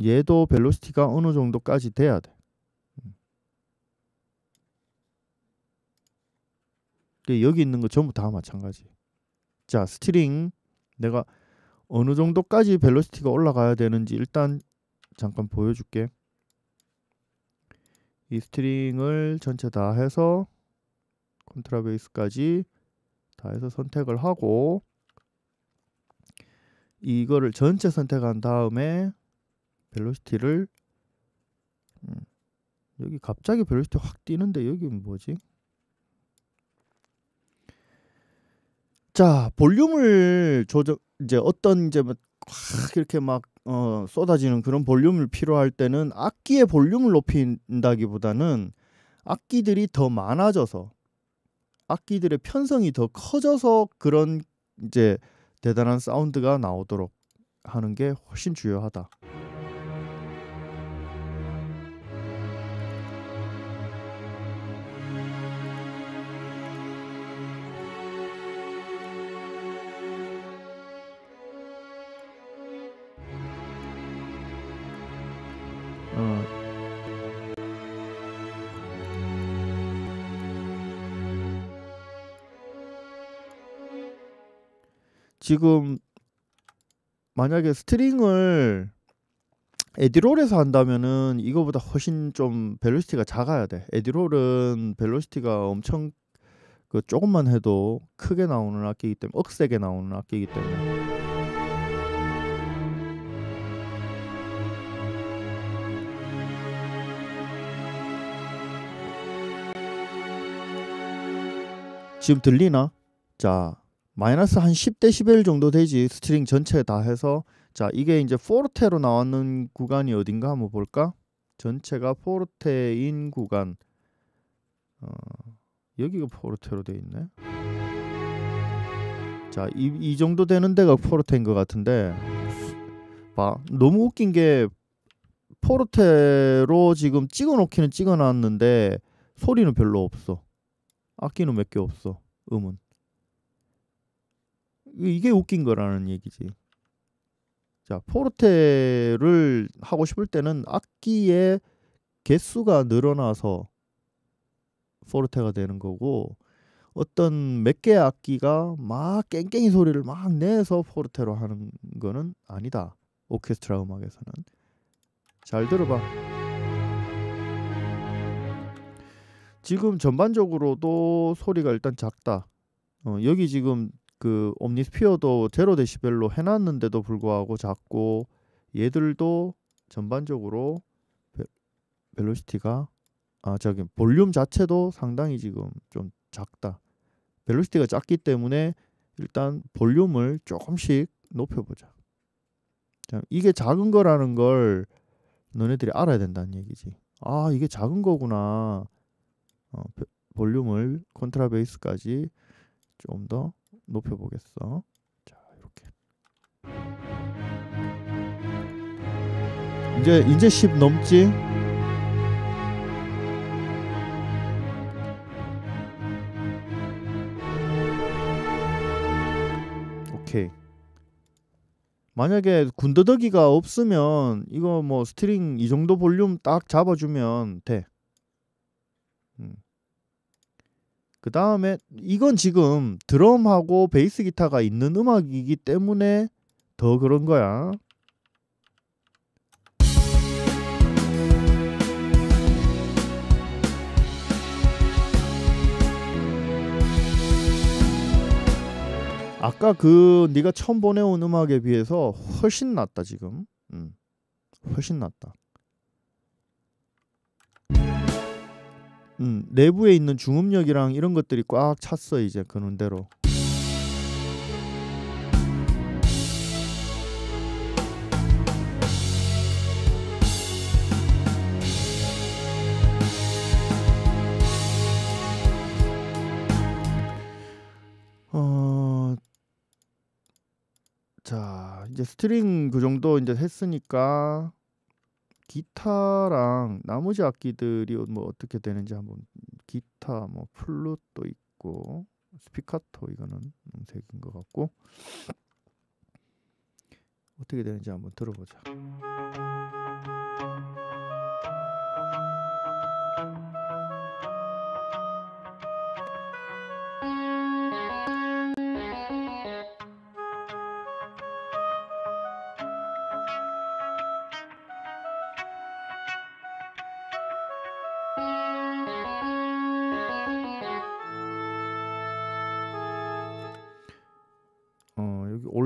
얘도 velocity가 어느 정도까지 돼야 돼. 음. 여기 있는 거 전부 다 마찬가지. 자, string 내가 어느 정도까지 velocity가 올라가야 되는지 일단 잠깐 보여줄게. 이 string을 전체 다 해서 콘트라베이스까지 다 해서 선택을 하고 이거를 전체 선택한 다음에 velocity를 음, 여기 갑자기 벨로시티 확 뛰는데 여기 뭐지? 자 볼륨을 조정 이제 어떤 이제 막 이렇게 막 어, 쏟아지는 그런 볼륨을 필요할 때는 악기의 볼륨을 높인다기보다는 악기들이 더 많아져서 악기들의 편성이 더 커져서 그런 이제 대단한 사운드가 나오도록 하는 게 훨씬 중요하다. 지금 만약에 string을 Edirol에서 한다면은 이거보다 훨씬 좀 velocity가 작아야 돼. Edirol은 velocity가 엄청 그 조금만 해도 크게 나오는 악기이기 때문에 억세게 나오는 악기이기 때문에 지금 들리나? 자, 마이너스 한 10데시벨 정도 되지 string 전체 다 해서 자 이게 이제 포르테로 나왔는 구간이 어딘가 한번 볼까? 전체가 포르테인 구간 어, 여기가 포르테로 돼 있네. 자, 이, 이 정도 되는 데가 포르테인 것 같은데 봐 너무 웃긴 게 포르테로 지금 찍어놓기는 찍어놨는데 소리는 별로 없어. 악기는 몇 개 없어. 음은. 이게 웃긴 거라는 얘기지. 자, 포르테를 하고 싶을 때는 악기의 개수가 늘어나서 포르테가 되는 거고 어떤 몇 개의 악기가 막 깽깽이 소리를 막 내서 포르테로 하는 거는 아니다. 오케스트라 음악에서는. 잘 들어봐. 지금 전반적으로도 소리가 일단 작다. 어, 여기 지금 그 옴니스피어도 제로 데시벨로 해놨는데도 불구하고 작고 얘들도 전반적으로 베, 벨로시티가 아 저기 볼륨 자체도 상당히 지금 좀 작다. 벨로시티가 작기 때문에 일단 볼륨을 조금씩 높여보자. 자, 이게 작은 거라는 걸 너네들이 알아야 된다는 얘기지. 아 이게 작은 거구나. 어, 볼륨을 콘트라베이스까지 좀 더 높여보겠어. 자 이렇게 이제 이제 10 넘지? 오케이. 만약에 군더더기가 없으면 이거 뭐 string 이 정도 볼륨 딱 잡아주면 돼. 음. 그 다음에 이건 지금 드럼하고 베이스 기타가 있는 음악이기 때문에 더 그런 거야. 아까 그 네가 처음 보내온 음악에 비해서 훨씬 낫다 지금. 음. 훨씬 낫다. 음, 내부에 있는 중음역이랑 이런 것들이 꽉 찼어 이제 그런 대로. 어, 자 이제 스트링 그 정도 이제 했으니까 기타랑 나머지 악기들이 뭐 어떻게 되는지 한번 기타 뭐 플룻도 있고 스피카토 이거는 음색인 것 같고 어떻게 되는지 한번 들어보자.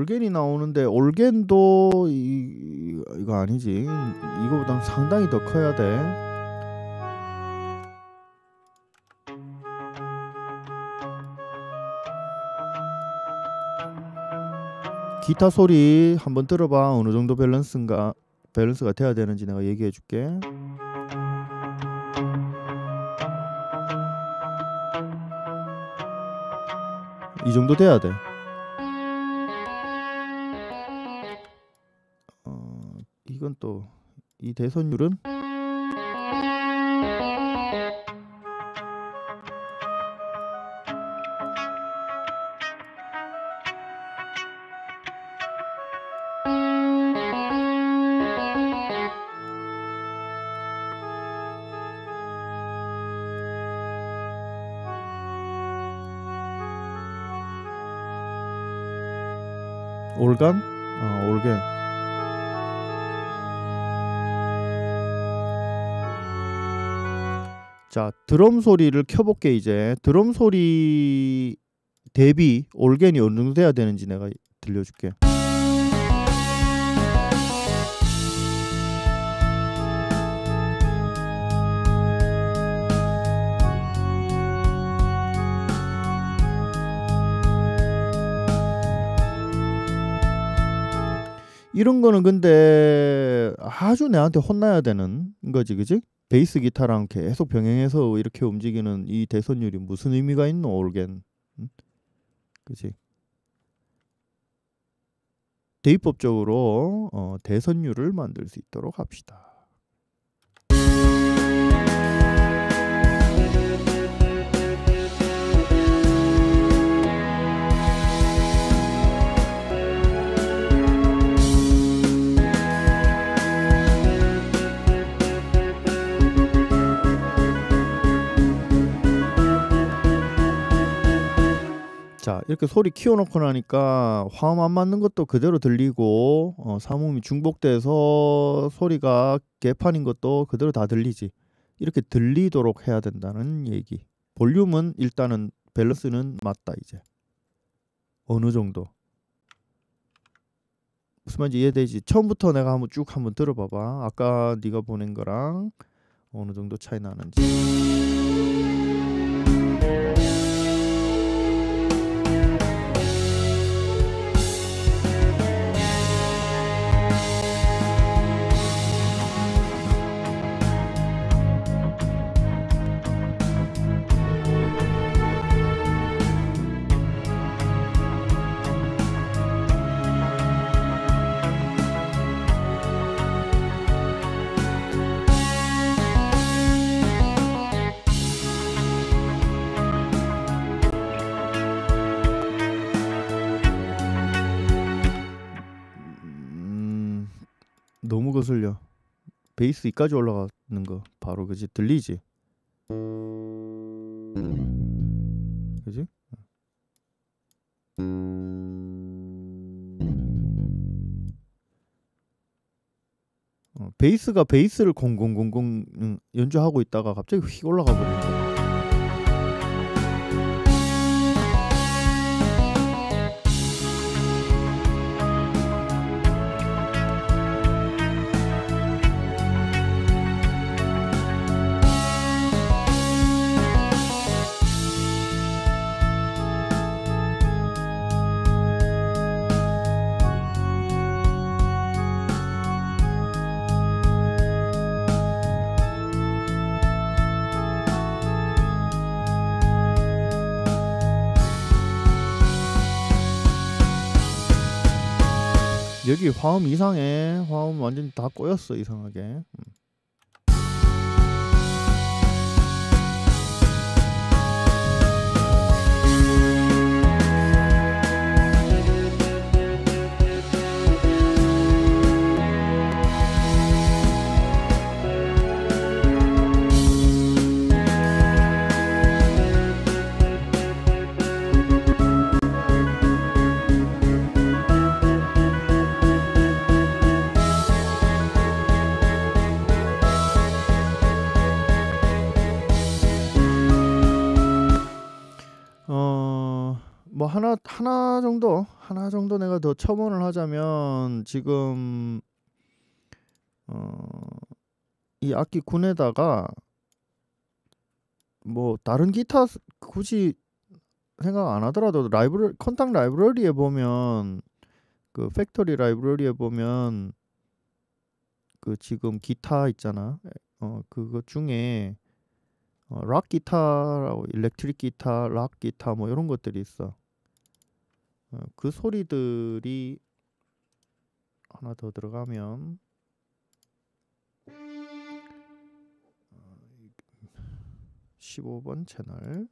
올겐이 나오는데 올겐도 이, 이거 아니지 이거보다 상당히 더 커야 돼. 기타 소리 한번 들어봐 어느 정도 밸런스인가 밸런스가 돼야 되는지 내가 얘기해 줄게. 이 정도 돼야 돼. 또 이 대선율은? 올감? 드럼 소리를 켜볼게 이제 드럼 소리 대비 올겐이 어느 정도 돼야 되는지 내가 들려줄게 이런 거는 근데 아주 내한테 혼나야 되는 거지, 그지? 베이스 기타랑 계속 병행해서 이렇게 움직이는 이 대선율이 무슨 의미가 있노, 올겐? 응? 그지? 대입법적으로 어, 대선율을 만들 수 있도록 합시다. 자 이렇게 소리 키워놓고 나니까 화음 안 맞는 것도 그대로 들리고 어, 삼음이 중복돼서 소리가 개판인 것도 그대로 다 들리지. 이렇게 들리도록 해야 된다는 얘기. 볼륨은 일단은 밸런스는 맞다 이제. 어느 정도. 무슨 말인지 이해되지? 처음부터 내가 한번 쭉 한번 들어봐봐. 아까 네가 보낸 거랑 어느 정도 차이 나는지 베이스 이까지 올라가는 거 바로 그지 들리지? 그지? 어, 베이스가 베이스를 공공공공 음, 연주하고 있다가 갑자기 휙 올라가 버리는 거야. 화음 이상해. 화음 완전 다 꼬였어 이상하게. 음. 뭐 하나 하나 정도 하나 정도 내가 더 첨언을 하자면 지금 어, 이 악기 군에다가 뭐 다른 기타 스- 굳이 생각 안 하더라도 라이브러 Kontakt library에 보면 그 factory library에 보면 그 지금 기타 있잖아. 어 그거 중에 어, 락 기타라고 일렉트릭 기타, 락 기타 뭐 이런 것들이 있어. 어, 그 소리들이 하나 더 들어가면 어, 15번 채널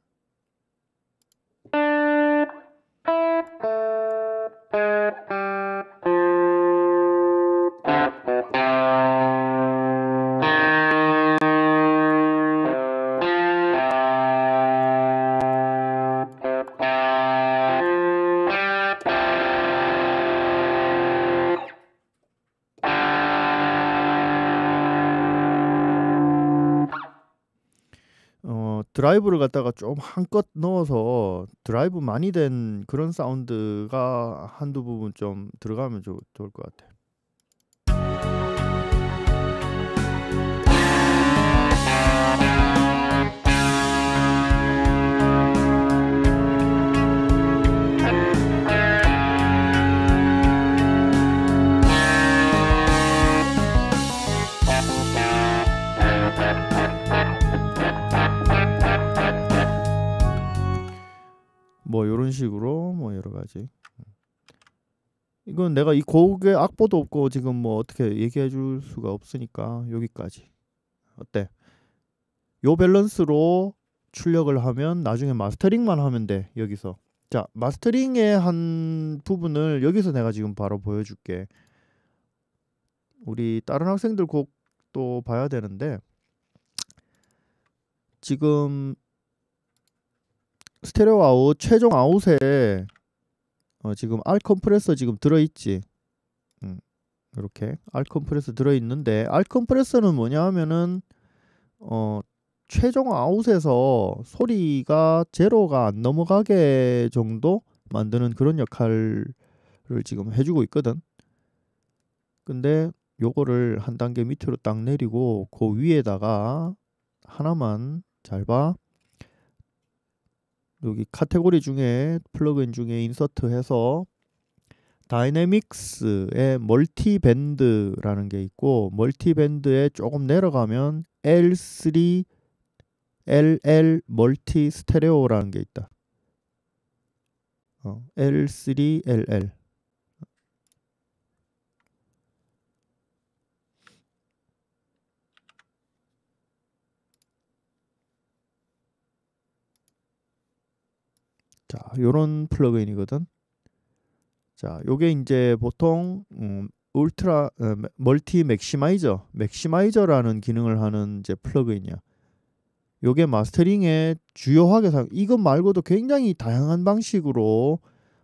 드라이브를 갖다가 좀 한껏 넣어서 드라이브 많이 된 그런 사운드가 한두 부분 좀 들어가면 좋, 좋을 것 같아. 뭐 이건 내가 이 곡의 악보도 없고 지금 뭐 어떻게 얘기해 줄 수가 없으니까 여기까지. 어때? 요 밸런스로 출력을 하면 나중에 마스터링만 하면 돼. 여기서. 자, 마스터링의 한 부분을 여기서 내가 지금 바로 보여줄게. 우리 다른 학생들 곡도 봐야 되는데 지금 stereo out 최종 out에 어, 지금 R compressor 지금 들어있지. 음, 이렇게 R compressor 들어있는데 R compressor는 뭐냐 하면은 어, 최종 out에서 소리가 제로가 안 넘어가게 정도 만드는 그런 역할을 지금 해주고 있거든. 근데 요거를 한 단계 밑으로 딱 내리고 그 위에다가 하나만 잘 봐. 여기 카테고리 중에 플러그인 중에 insert 해서 dynamics의 multi band라는 게 있고 multi band에 조금 내려가면 L3 LL multi stereo라는 게 있다. 어, L3 LL 자, 요런 plug-in이거든. 자, 요게 이제 보통 음, 울트라 어, multi maximizer, maximizer라는 기능을 하는 이제 plug-in이야. 요게 mastering의 주요하게 사 이것 말고도 굉장히 다양한 방식으로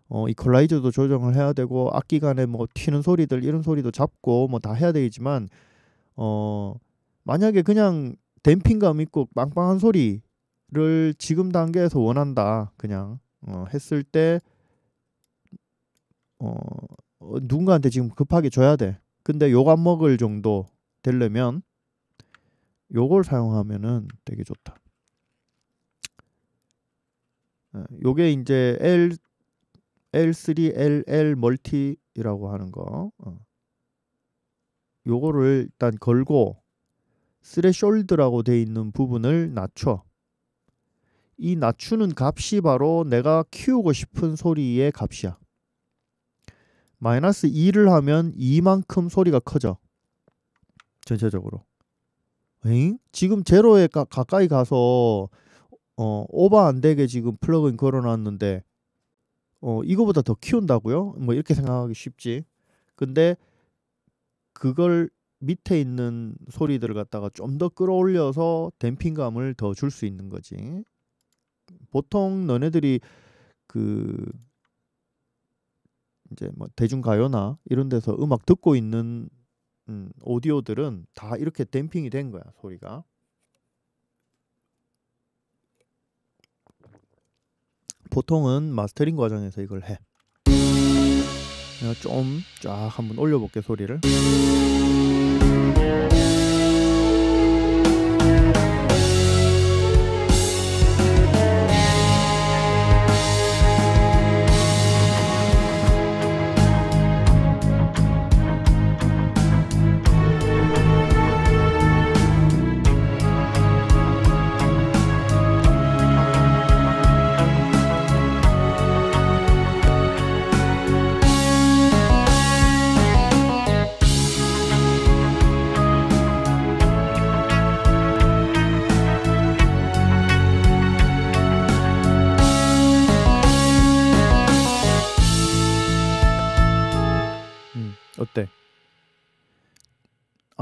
어, 이퀄라이저도 조정을 해야 되고 악기 간에 뭐 튀는 소리들 이런 소리도 잡고 뭐 다 해야 되겠지만 어 만약에 그냥 damping감 있고 빵빵한 소리를 지금 단계에서 원한다 그냥 어, 했을 때 어, 어, 누군가한테 지금 급하게 줘야 돼. 근데 욕 안 먹을 정도 되려면 요걸 사용하면은 되게 좋다. 어, 요게 이제 L L3LL multi라고 하는 거. 어. 요거를 일단 걸고 threshold라고 돼 있는 부분을 낮춰. 이 낮추는 값이 바로 내가 키우고 싶은 소리의 값이야. 마이너스 2를 하면 이만큼 소리가 커져. 전체적으로. 에잉? 지금 제로에 가, 가까이 가서 어, 오버 안 되게 지금 플러그인 걸어놨는데 어, 이거보다 더 키운다고요? 뭐 이렇게 생각하기 쉽지. 근데 그걸 밑에 있는 소리들을 갖다가 좀 더 끌어올려서 damping감을 더 줄 수 있는 거지. 보통 너네들이 그 이제 뭐 대중가요나 이런 데서 음악 듣고 있는 음, 오디오들은 다 이렇게 댐핑이 된 거야 소리가. 보통은 마스터링 과정에서 이걸 해. 내가 좀 쫙 한번 올려볼게 소리를.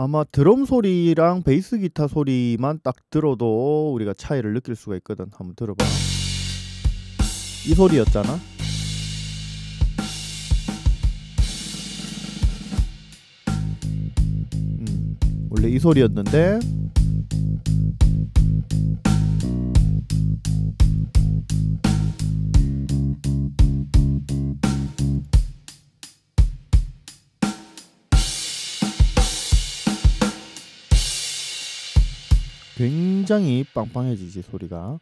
아마 드럼 소리랑 베이스 기타 소리만 딱 들어도 우리가 차이를 느낄 수가 있거든. 한번 들어봐. 이 소리였잖아. 음, 원래 이 소리였는데 굉장히 빵빵해지지 소리가.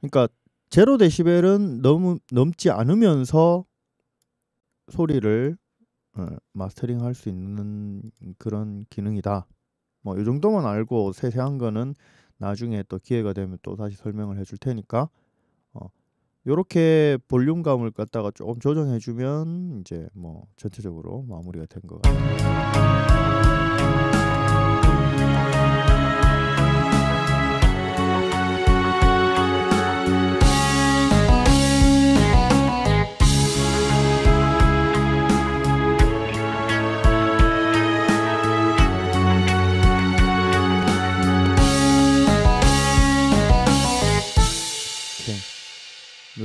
그러니까 제로 데시벨은 너무 넘지 않으면서 소리를 어, 마스터링 할 수 있는 그런 기능이다. 뭐 이 정도만 알고 세세한 거는 나중에 또 기회가 되면 또 다시 설명을 해줄 테니까 어, 요렇게 볼륨감을 갖다가 조금 조정해 주면 이제 뭐 전체적으로 마무리가 된 것 같아요.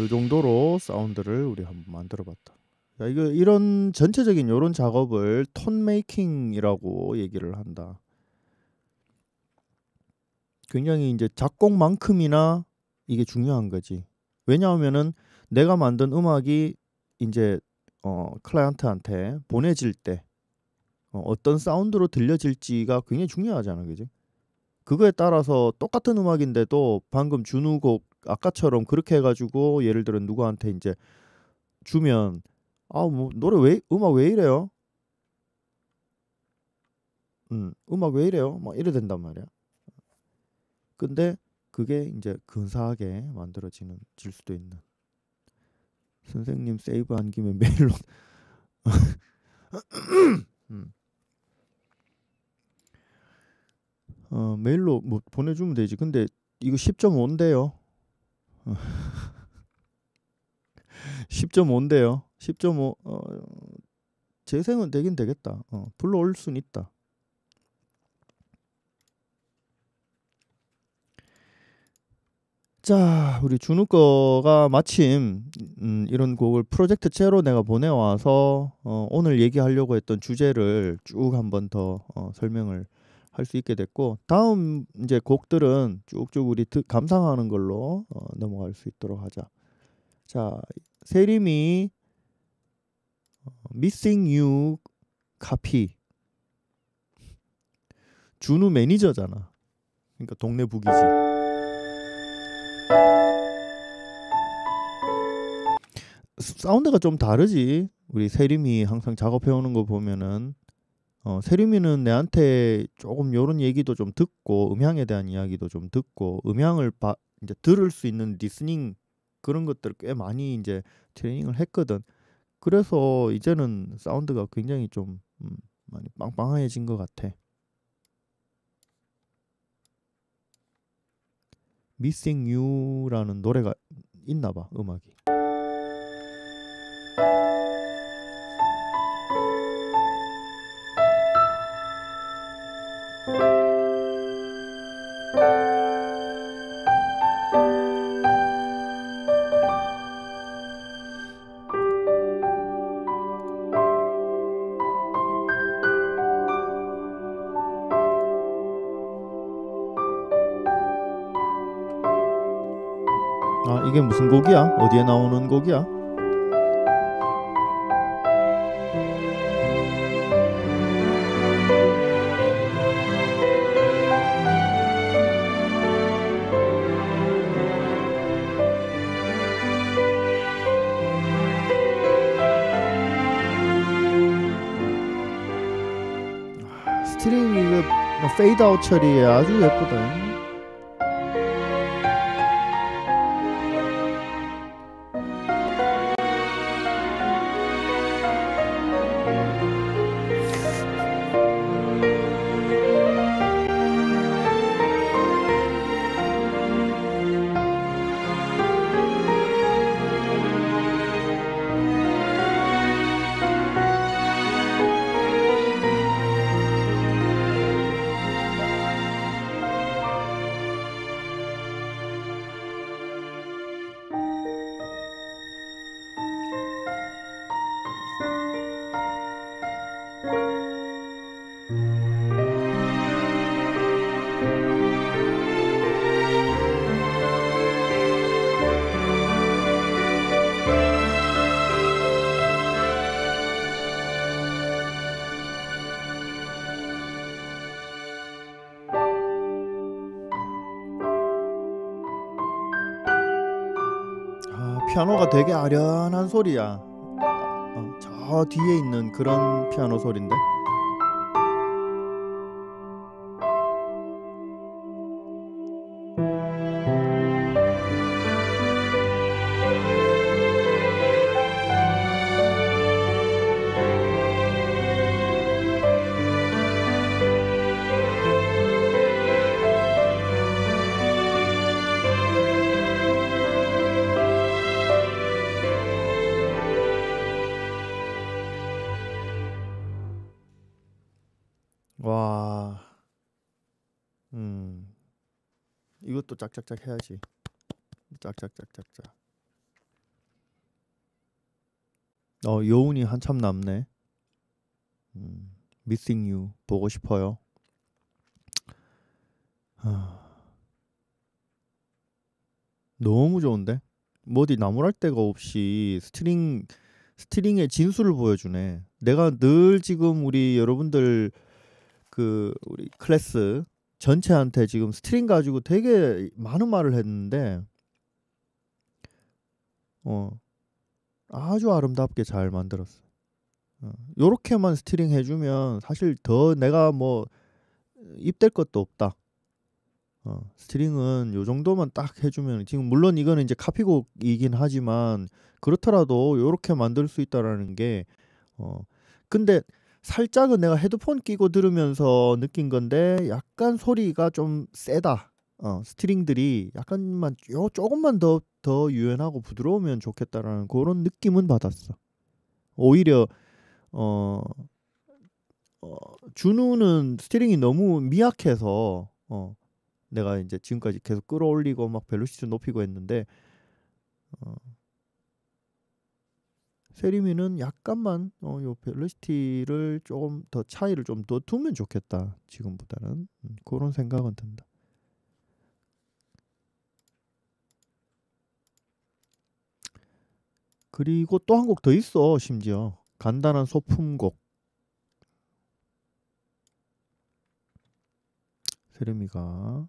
이 정도로 사운드를 우리 한번 만들어봤다. 야, 이거 이런 전체적인 이런 작업을 톤 메이킹이라고 얘기를 한다. 굉장히 이제 작곡만큼이나 이게 중요한 거지. 왜냐하면은 내가 만든 음악이 이제 어, 클라이언트한테 보내질 때 어, 떤 사운드로 들려질지가 굉장히 중요하잖아, 그지? 그거에 따라서 똑같은 음악인데도 방금 준우 곡 아까처럼 그렇게 해가지고 예를 들어 누구한테 이제 주면 아 뭐 노래 왜 음악 왜 이래요? 음 음악 왜 이래요? 막 이래 된단 말이야. 근데 그게 이제 근사하게 만들어지는 질 수도 있는. 선생님 세이브 한 김에 메일로 음. 어, 메일로 뭐 보내주면 되지. 근데 이거 10.5인데요. 10.5인데요. 10.5 어, 재생은 되긴 되겠다. 어, 불러올 순 있다. 자, 우리 준우 거가 마침 음, 이런 곡을 프로젝트 채로 내가 보내와서 어, 오늘 얘기하려고 했던 주제를 쭉 한번 더 어, 설명을 할 수 있게 됐고 다음 이제 곡들은 쭉쭉 우리 감상하는 걸로 어, 넘어갈 수 있도록 하자. 자, 세림이 어, Missing You 카피 준우 매니저잖아. 그러니까 동네 북이지. 사운드가 좀 다르지. 우리 세림이 항상 작업해 오는 거 보면은 어, 세림이는 내한테 조금 요런 얘기도 좀 듣고 음향에 대한 이야기도 좀 듣고 음향을 바, 이제 들을 수 있는 리스닝 그런 것들 꽤 많이 이제 트레이닝을 했거든. 그래서 이제는 사운드가 굉장히 좀 음, 많이 빵빵해진 것 같아. Missing You라는 노래가 있나 봐 음악이. 이게 무슨 곡이야? 어디에 나오는 곡이야? 스트링 이거 페이드아웃 처리에 아주 예쁘다. 되게 아련한 소리야. 어, 저 뒤에 있는 그런 피아노 소리인데. 짝짝짝 해야지. 짝짝짝짝짝. 어, 여운이 한참 남네. 음. Missing You 보고 싶어요. 하... 너무 좋은데? 뭐 어디 나무랄 데가 없이 string string의 진수를 보여주네. 내가 늘 지금 우리 여러분들 그 우리 클래스 전체한테 지금 string 가지고 되게 많은 말을 했는데 어 아주 아름답게 잘 만들었어. 어, 요렇게만 스트링 해주면 사실 더 내가 뭐 입댈 것도 없다. 어, string은 요 정도만 딱 해주면 지금 물론 이거는 이제 카피곡이긴 하지만 그렇더라도 요렇게 만들 수 있다라는 게 어, 근데 살짝은 내가 헤드폰 끼고 들으면서 느낀 건데 약간 소리가 좀 세다. 어, string들이 약간만 요 조금만 더 더 유연하고 부드러우면 좋겠다라는 그런 느낌은 받았어. 오히려 어, 어 준우는 string이 너무 미약해서 어, 내가 이제 지금까지 계속 끌어올리고 막 velocity 높이고 했는데 어, 세리미는 약간만 어, 요 벨로시티를 조금 더 차이를 좀 더 두면 좋겠다 지금보다는. 음, 그런 생각은 든다. 그리고 또 한 곡 더 있어 심지어. 간단한 소품곡. 세르미가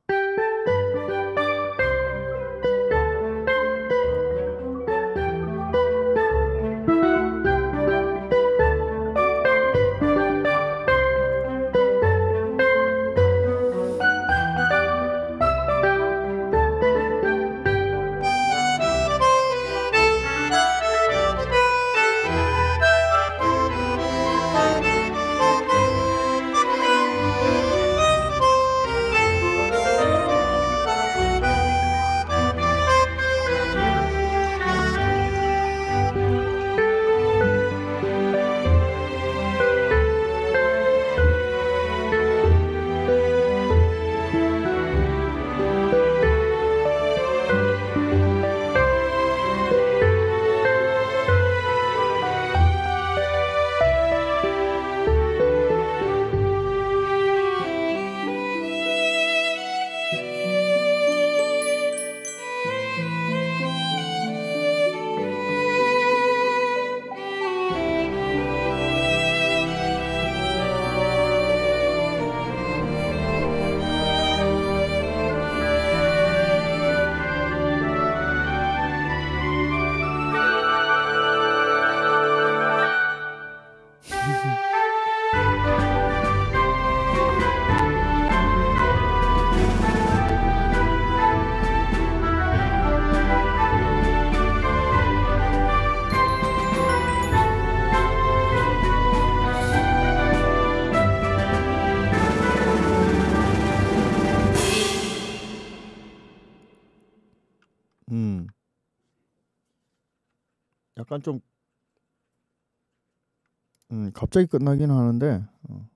갑자기 끝나긴 하는데 어.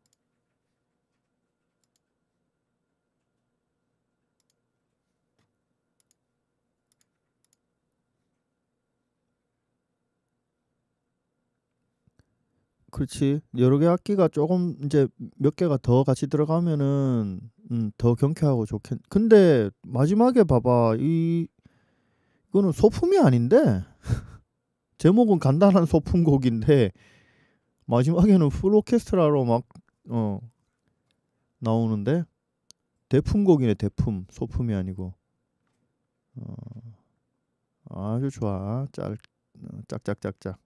그렇지 여러 개 악기가 조금 이제 몇 개가 더 같이 들어가면은 음, 더 경쾌하고 좋겠. 근데 마지막에 봐봐 이 이거는 소품이 아닌데 제목은 간단한 소품곡인데 마지막에는 풀 오케스트라로 막 어, 나오는데 대품곡이네 대품 소품이 아니고 어, 아주 좋아. 짤 어, 짝짝짝짝.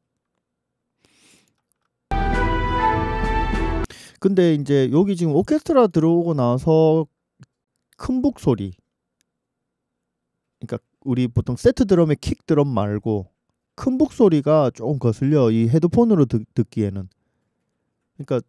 근데 이제 여기 지금 오케스트라 들어오고 나서 큰 북 소리. 그러니까 우리 보통 세트 드럼의 킥 드럼 말고 큰 북 소리가 조금 거슬려 이 헤드폰으로 듣, 듣기에는. 그러니까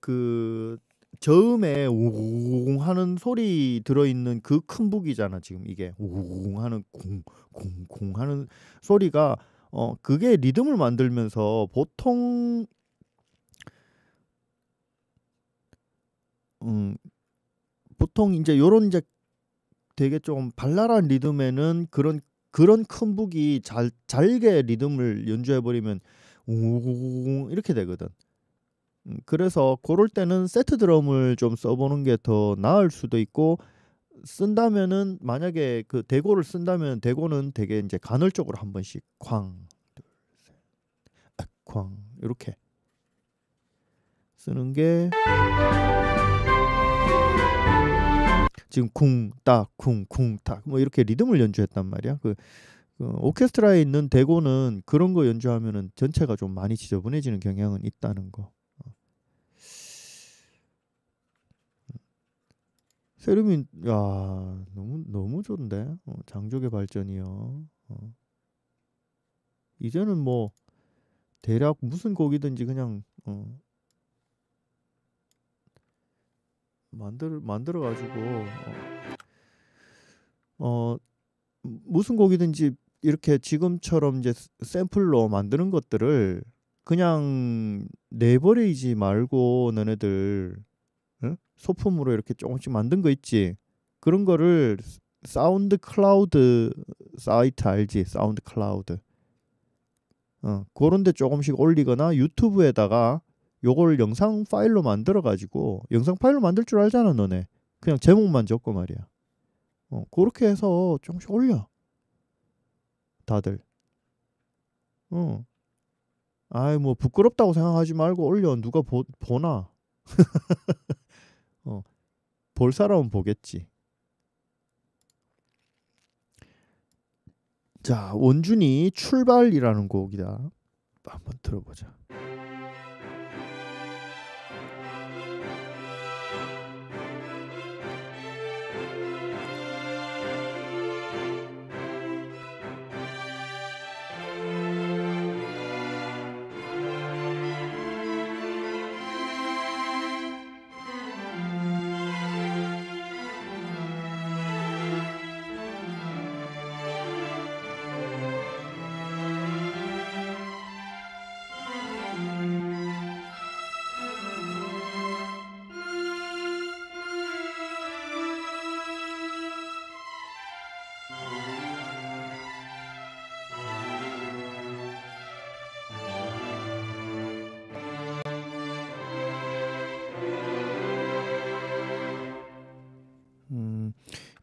그 저음에 웅 하는 소리 들어있는 그 큰 북이잖아 지금 이게 웅 하는 공공공 하는 소리가 어 그게 리듬을 만들면서 보통 음 보통 이제 요런 이제 되게 좀 발랄한 리듬에는 그런 그런 큰 북이 잘 잘게 리듬을 연주해 버리면 웅 이렇게 되거든. 음, 그래서 고럴 때는 세트 드럼을 좀 써보는 게 더 나을 수도 있고 쓴다면은 만약에 그 대고를 쓴다면 대고는 되게 이제 간헐적으로 한 번씩 쾅, 둘, 쾅 이렇게 쓰는 게 지금 쿵딱 쿵쿵딱 뭐 이렇게 리듬을 연주했단 말이야. 그, 그 오케스트라에 있는 대고는 그런 거 연주하면은 전체가 좀 많이 지저분해지는 경향은 있다는 거. 세르민 야 너무 너무 좋은데 어, 장족의 발전이요. 어. 이제는 뭐 대략 무슨 곡이든지 그냥 어, 만들 만들어 가지고 어, 어, 무슨 곡이든지 이렇게 지금처럼 이제 샘플로 만드는 것들을 그냥 내버리지 말고 너네들 응? 소품으로 이렇게 조금씩 만든 거 있지. 그런 거를 SoundCloud 사이트 알지? SoundCloud. 어, 그런 데 조금씩 올리거나 유튜브에다가 요걸 영상 파일로 만들어 가지고 영상 파일로 만들 줄 알잖아, 너네. 그냥 제목만 적고 말이야. 어, 그렇게 해서 조금씩 올려. 다들. 어. 아이 뭐 부끄럽다고 생각하지 말고 올려. 누가 보, 보나. 어, 볼 사람은 보겠지. 자, 원준이 출발이라는 곡이다. 한번 들어보자.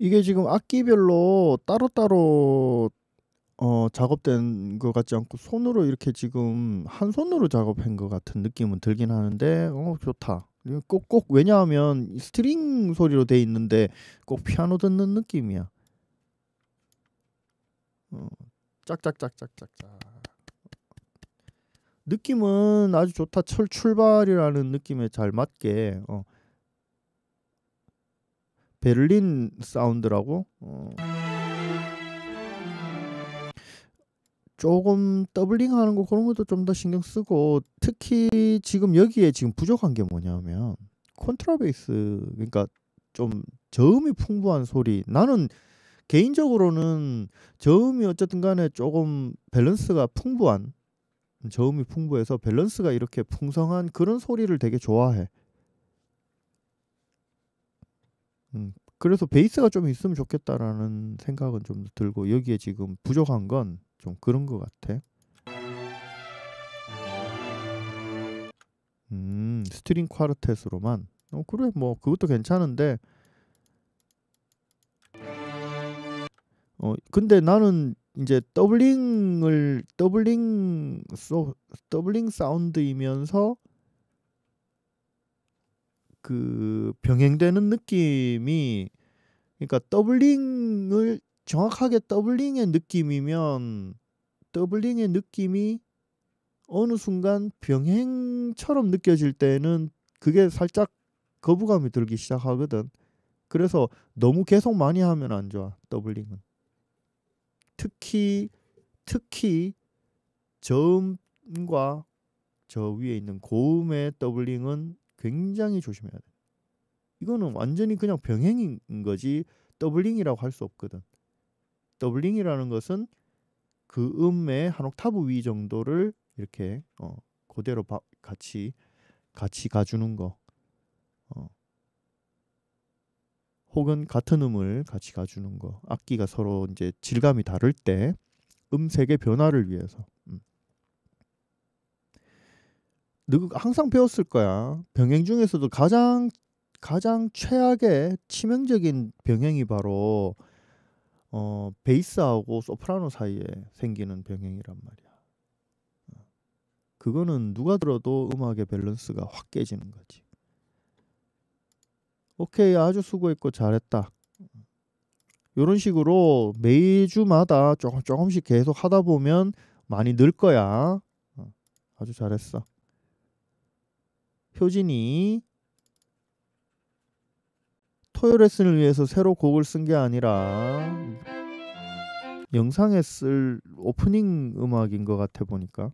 이게 지금 악기별로 따로따로 어 작업된 것 같지 않고 손으로 이렇게 지금 한 손으로 작업한 것 같은 느낌은 들긴 하는데 어 좋다. 꼭꼭 왜냐하면 string 소리로 돼 있는데 꼭 피아노 듣는 느낌이야. 어 짝짝짝짝짝짝. 느낌은 아주 좋다. 철 출발이라는 느낌에 잘 맞게 어 베를린 사운드라고 어. 조금 doubling하는 거 그런 것도 좀 더 신경 쓰고 특히 지금 여기에 지금 부족한 게 뭐냐면 콘트라베이스 그러니까 좀 저음이 풍부한 소리 나는 개인적으로는 저음이 어쨌든 간에 조금 밸런스가 풍부한 저음이 풍부해서 밸런스가 이렇게 풍성한 그런 소리를 되게 좋아해. 음, 그래서 베이스가 좀 있으면 좋겠다라는 생각은 좀 들고 여기에 지금 부족한 건 좀 그런 것 같아. 음, string quartet으로만. 어, 그래, 뭐 그것도 괜찮은데. 어, 근데 나는 이제 doubling을 doubling 소 doubling 사운드이면서 그 병행되는 느낌이 그러니까 더블링을 정확하게 더블링의 느낌이면 더블링의 느낌이 어느 순간 병행처럼 느껴질 때는 그게 살짝 거부감이 들기 시작하거든. 그래서 너무 계속 많이 하면 안 좋아. 더블링은. 특히 특히 저음과 저 위에 있는 고음의 doubling은 굉장히 조심해야 돼. 이거는 완전히 그냥 병행인 거지 doubling이라고 할 수 없거든. doubling이라는 것은 그 음의 한 옥타브 위 정도를 이렇게 어, 그대로 바, 같이 같이 가주는 거. 어. 혹은 같은 음을 같이 가주는 거. 악기가 서로 이제 질감이 다를 때 음색의 변화를 위해서. 음. 너 항상 배웠을 거야. 병행 중에서도 가장 가장 최악의 치명적인 병행이 바로 어 베이스하고 소프라노 사이에 생기는 병행이란 말이야. 어. 그거는 누가 들어도 음악의 밸런스가 확 깨지는 거지. 오케이 아주 수고했고 잘했다. 이런 식으로 매주마다 조금 조금씩 계속 하다 보면 많이 늘 거야. 어, 아주 잘했어. 효진이 토요 레슨을 위해서 새로 곡을 쓴 게 아니라 영상에 쓸 오프닝 음악인 것 같아 보니까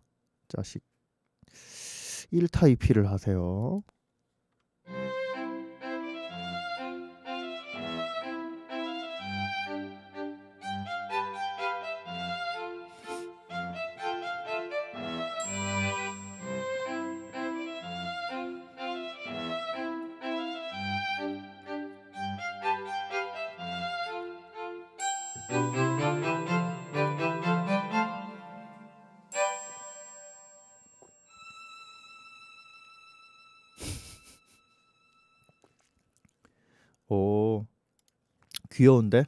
자식 1타 2피를 하세요. 귀여운데?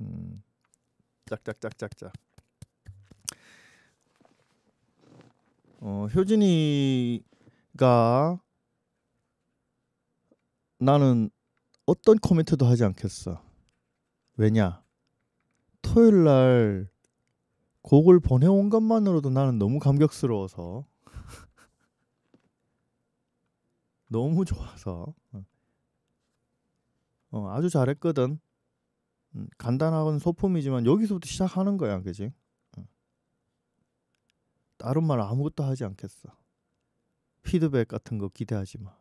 음, 짝짝짝짝짝. 어, 효진이가 나는 어떤 코멘트도 하지 않겠어. 왜냐? 토요일 날 곡을 보내온 것만으로도 나는 너무 감격스러워서 너무 좋아서 어. 어, 아주 잘했거든. 음, 간단한 소품이지만 여기서부터 시작하는 거야, 그지? 어. 다른 말 아무것도 하지 않겠어. 피드백 같은 거 기대하지 마.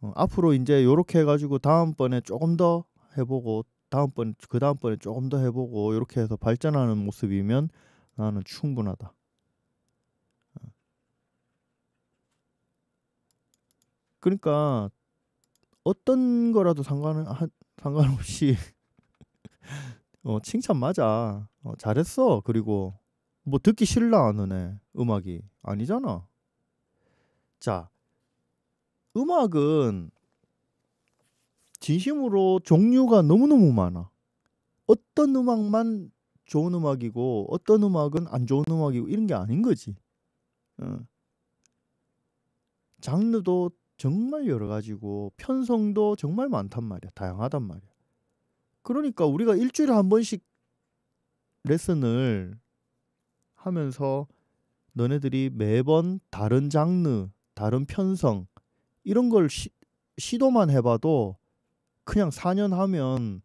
어, 앞으로 이제 요렇게 해가지고 다음번에 조금 더 해보고 다음번 그 다음번에 조금 더 해보고 이렇게 해서 발전하는 모습이면 나는 충분하다. 어. 그러니까 어떤 거라도 상관 상관없이 어, 칭찬 맞아. 어, 잘했어. 그리고 뭐 듣기 싫나 너네 음악이 아니잖아. 자, 음악은 진심으로 종류가 너무너무 많아. 어떤 음악만 좋은 음악이고 어떤 음악은 안 좋은 음악이고 이런 게 아닌 거지. 어. 장르도 정말 여러 가지고 편성도 정말 많단 말이야. 다양하단 말이야. 그러니까 우리가 일주일에 한 번씩 레슨을 하면서 너네들이 매번 다른 장르, 다른 편성 이런 걸 시, 시도만 해봐도 그냥 4년 하면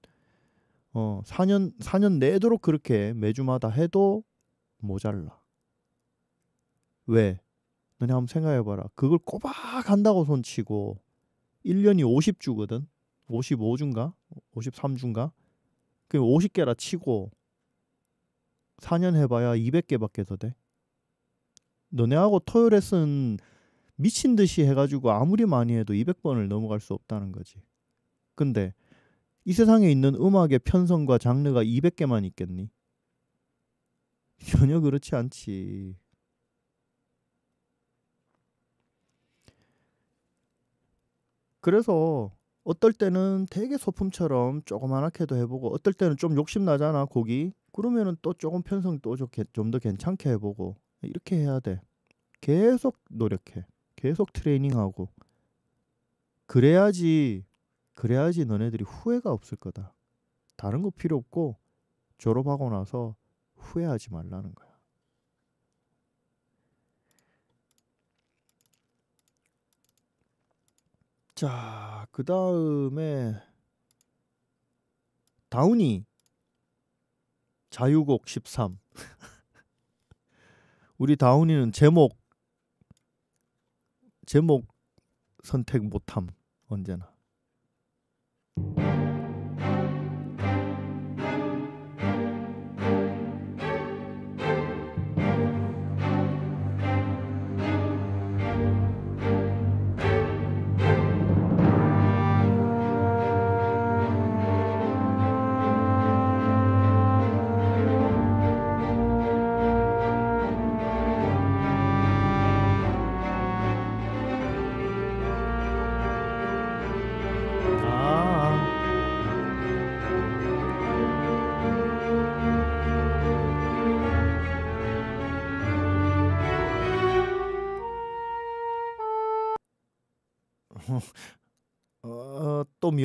어 4년 4년 내도록 그렇게 매주마다 해도 모자라. 왜? 너네 한번 생각해봐라. 그걸 꼬박 한다고 손치고 1년이 50주거든. 55주인가? 53주인가? 그 50개라 치고 4년 해봐야 200개밖에 더 돼. 너네하고 토요 레슨 미친 듯이 해가지고 아무리 많이 해도 200번을 넘어갈 수 없다는 거지. 근데 이 세상에 있는 음악의 편성과 장르가 200개만 있겠니? 전혀 그렇지 않지. 그래서 어떨 때는 되게 소품처럼 조그만하게도 해보고 어떨 때는 좀 욕심 나잖아 곡이 그러면은 또 조금 편성 또좀 더 괜찮게 해보고 이렇게 해야 돼 계속 노력해 계속 트레이닝하고 그래야지 그래야지 너네들이 후회가 없을 거다. 다른 거 필요 없고 졸업하고 나서 후회하지 말라는 거야. 자, 그 다음에 다운이 자유곡 13. 우리 다운이는 제목 제목 선택 못함 언제나.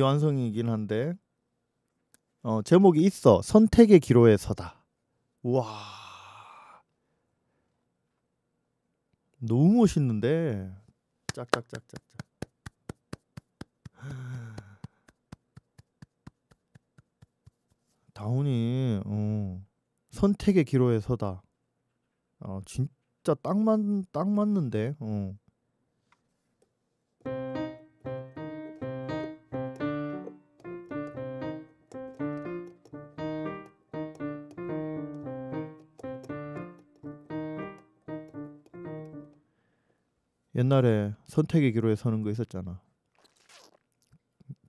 어, 또 미완성이긴 한데 어, 제목이 있어 선택의 기로에 서다. 와 너무 멋있는데 짝짝짝짝짝. 다운이 어, 선택의 기로에 서다. 어, 진짜 딱 맞, 딱 맞는데. 어. 옛날에 선택의 기로에 서는 거 있었잖아.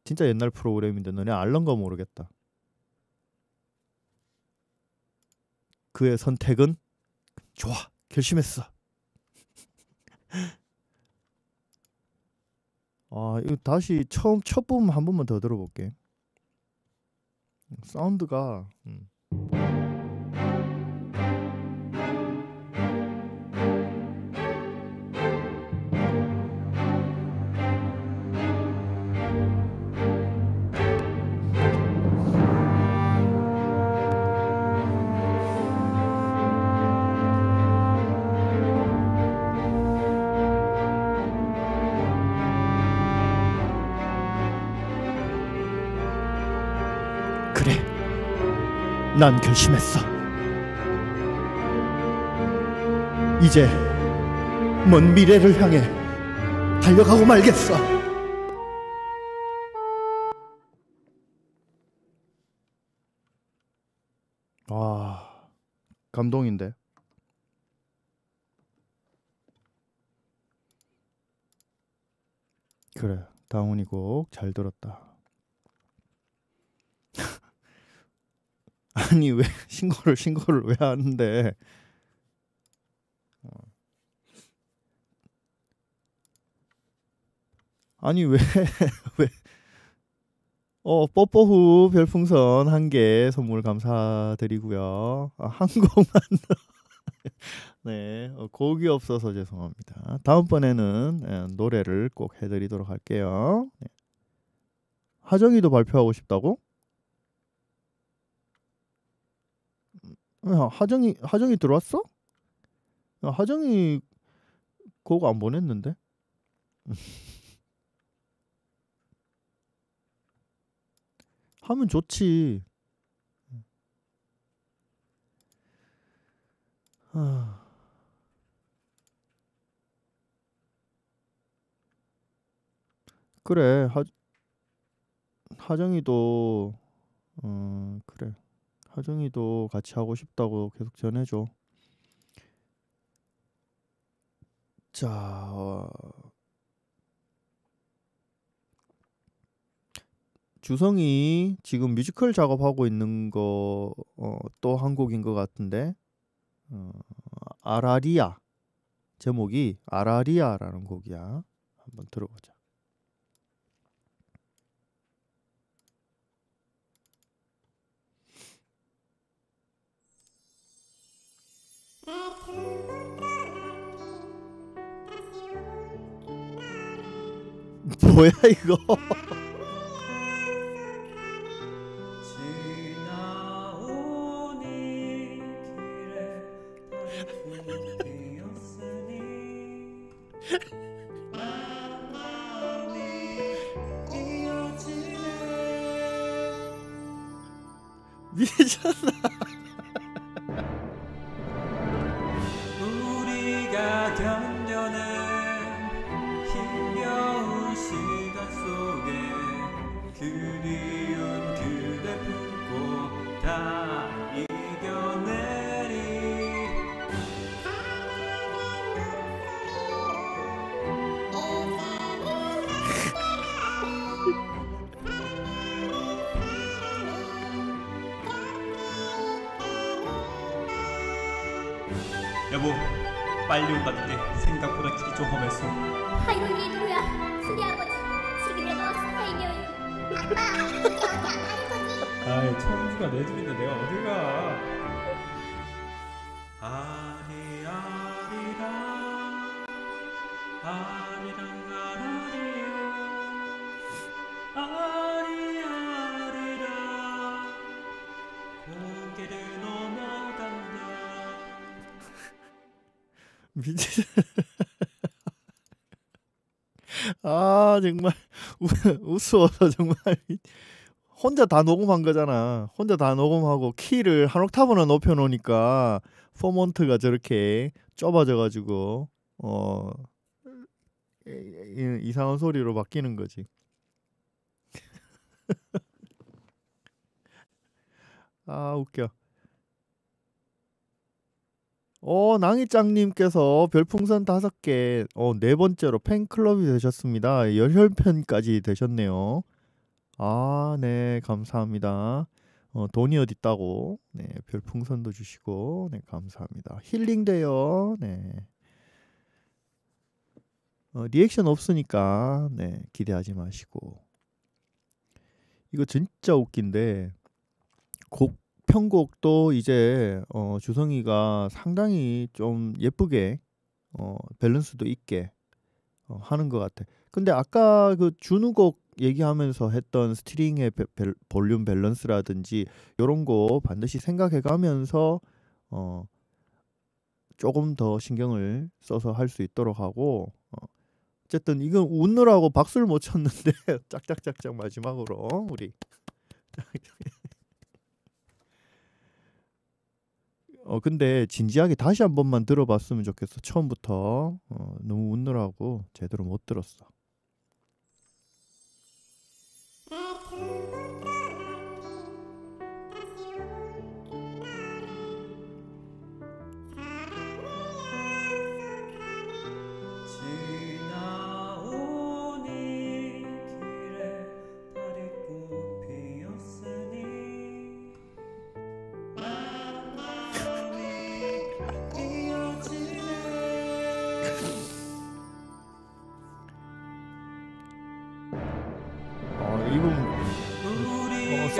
진짜 옛날 프로그램인데 너네 알런가 모르겠다. 그의 선택은 좋아 결심했어. 아 이거 다시 처음 첫 부분 한 번만 더 들어볼게. 사운드가 음. 난 결심했어. 이제 먼 미래를 향해 달려가고 말겠어. 와, 감동인데. 그래, 다운이 곡 잘 들었다. 아니 왜 신고를 신고를 왜 하는데? 어. 아니 왜 왜? 어 뽀뽀후 별풍선 한 개 선물 감사드리고요. 아, 한 곡만 네 어, 곡이 없어서 죄송합니다. 다음번에는 예, 노래를 꼭 해드리도록 할게요. 네. 하정이도 발표하고 싶다고? 야, 하정이 하정이 들어왔어? 야, 하정이 그거 안 보냈는데? 하면 좋지. 아. 그래 하 하정이도 어 그래 하정이도 같이 하고 싶다고 계속 전해줘. 자, 어, 주성이 지금 뮤지컬 작업하고 있는 거 또 한 곡인 것 같은데 어, 아라리아 제목이 아라리아라는 곡이야. 한번 들어보자. 뭐야 이거? 미쳤나? 빨리 온다는데 생각보다 길이 좀 험했어 아이고 이게 누구야? 순이 아버지 지금이라도 살려요 아빠 가는 거지? 아이 청주가 내 집인데 내가 어딜 가 아 정말 우- 우스워서 정말 혼자 다 녹음한 거잖아. 혼자 다 녹음하고 키를 한 옥타브나 높여 놓으니까 포먼트가 저렇게 좁아져 가지고 어 이상한 소리로 바뀌는 거지. 아 웃겨. 어, 낭이짱님께서 별풍선 다섯 개, 어, 네 번째로 팬클럽이 되셨습니다. 열혈팬까지 되셨네요. 아, 네, 감사합니다. 어, 돈이 어딨다고, 네, 별풍선도 주시고, 네, 감사합니다. 힐링돼요, 네. 어, 리액션 없으니까, 네, 기대하지 마시고. 이거 진짜 웃긴데, 곡 편곡도 이제 어, 주성이가 상당히 좀 예쁘게 어, 밸런스도 있게 어, 하는 것 같아. 근데 아까 그 준우곡 얘기하면서 했던 string의 배- 벨- 볼륨 밸런스라든지 이런 거 반드시 생각해가면서 어, 조금 더 신경을 써서 할 수 있도록 하고 어, 어쨌든 이건 웃느라고 박수를 못 쳤는데 짝짝짝짝 마지막으로 우리 어 근데 진지하게 다시 한 번만 들어봤으면 좋겠어. 처음부터 어, 너무 웃느라고 제대로 못 들었어.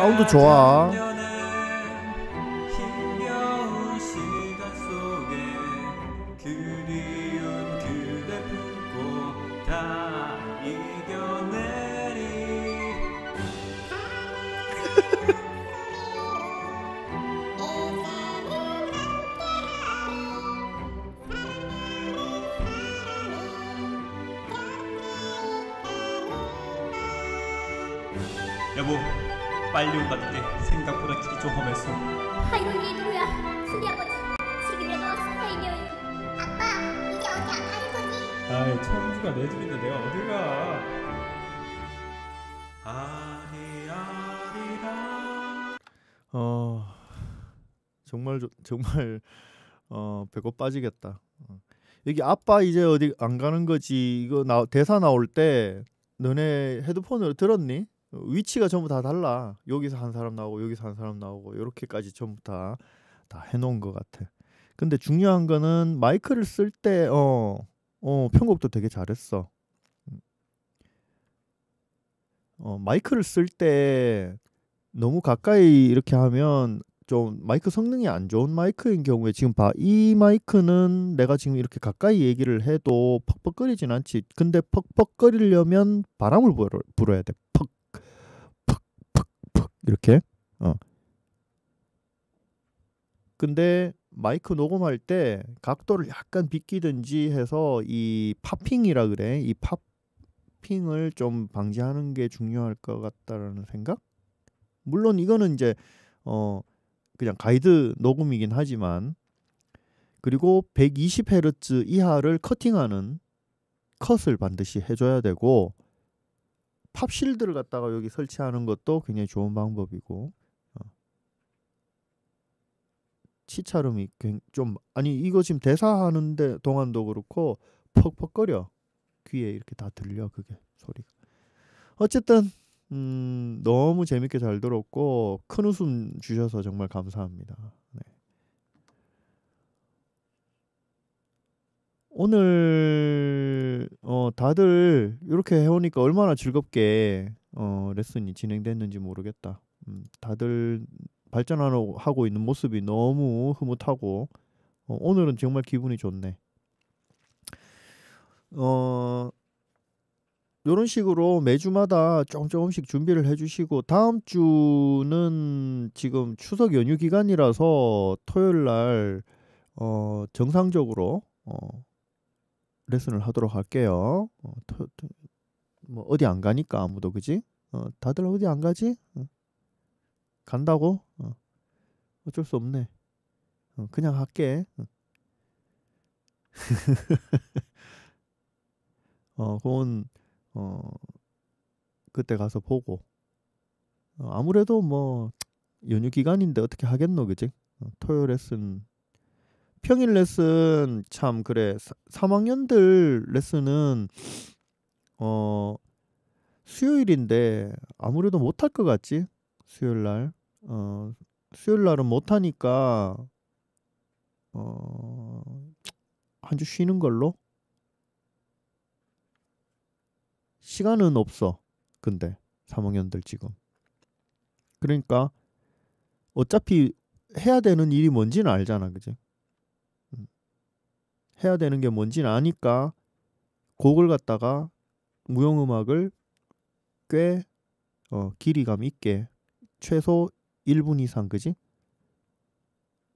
사운드 좋아. 정말 어 배고 빠지겠다. 어. 여기 아빠 이제 어디 안 가는 거지 이거 나 대사 나올 때 너네 헤드폰으로 들었니? 어, 위치가 전부 다 달라. 여기서 한 사람 나오고 여기서 한 사람 나오고 이렇게까지 전부 다 다 해놓은 것 같아. 근데 중요한 거는 마이크를 쓸 때 어, 어 편곡도 되게 잘했어. 음. 어 마이크를 쓸 때 너무 가까이 이렇게 하면 좀 마이크 성능이 안 좋은 마이크인 경우에 지금 봐 이 마이크는 내가 지금 이렇게 가까이 얘기를 해도 퍽퍽거리진 않지. 근데 퍽퍽거리려면 바람을 불어, 불어야 돼. 퍽, 퍽, 퍽, 퍽 이렇게. 어. 근데 마이크 녹음할 때 각도를 약간 비끼든지 해서 이 팝핑이라 그래. 이 팝핑을 좀 방지하는 게 중요할 것 같다라는 생각? 물론 이거는 이제 어 그냥 가이드 녹음이긴 하지만 그리고 120Hz 이하를 커팅하는 컷을 반드시 해줘야 되고 팝실드를 갖다가 여기 설치하는 것도 굉장히 좋은 방법이고 어. 굉- 좀 아니 이거 지금 대사하는데 동안도 그렇고 퍽퍽거려 귀에 이렇게 다 들려 그게 소리가 어쨌든 음, 너무 재밌게 잘 들었고 큰 웃음 주셔서 정말 감사합니다. 네. 오늘 어 다들 이렇게 해오니까 얼마나 즐겁게 어 레슨이 진행됐는지 모르겠다. 음, 다들 발전하고 있는 모습이 너무 흐뭇하고 어, 오늘은 정말 기분이 좋네. 어 요런 식으로 매주마다 조금 조금씩 준비를 해주시고 다음 주는 지금 추석 연휴 기간이라서 토요일 날 어, 정상적으로 어, 레슨을 하도록 할게요. 어, 토, 토, 뭐 어디 안 가니까 아무도 그지? 어, 다들 어디 안 가지? 어. 간다고? 어. 어쩔 수 없네. 어, 그냥 할게. 어. 어, 그건 어 그때 가서 보고. 어, 아무래도 뭐 연휴 기간인데 어떻게 하겠노 그지? 어, 토요일 레슨. 평일 레슨 참 그래. 3학년들 레슨은 어 수요일인데 아무래도 못할 것 같지? 수요일 날. 어, 수요일 날은 못 하니까 어, 한 주 쉬는 걸로 시간은 없어. 근데 3학년들 지금. 그러니까 어차피 해야 되는 일이 뭔지는 알잖아. 그지? 음. 해야 되는 게 뭔지는 아니까 곡을 갖다가 무용음악을 꽤 어, 길이감 있게 최소 1분 이상 그지?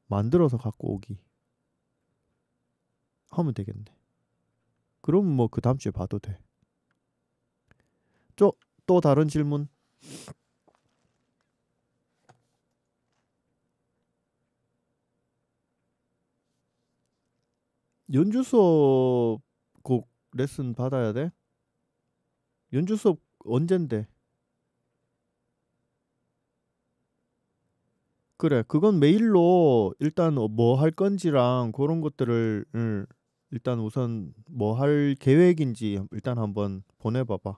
만들어서 갖고 오기 하면 되겠네. 그럼 뭐 그 다음 주에 봐도 돼. 또, 또 다른 질문. 연주 수업 곡 레슨 받아야 돼? 연주 수업 언젠데? 그래, 그건 메일로 일단 뭐 할 건지랑 그런 것들을 음, 일단 우선 뭐 할 계획인지 일단 한번 보내봐봐.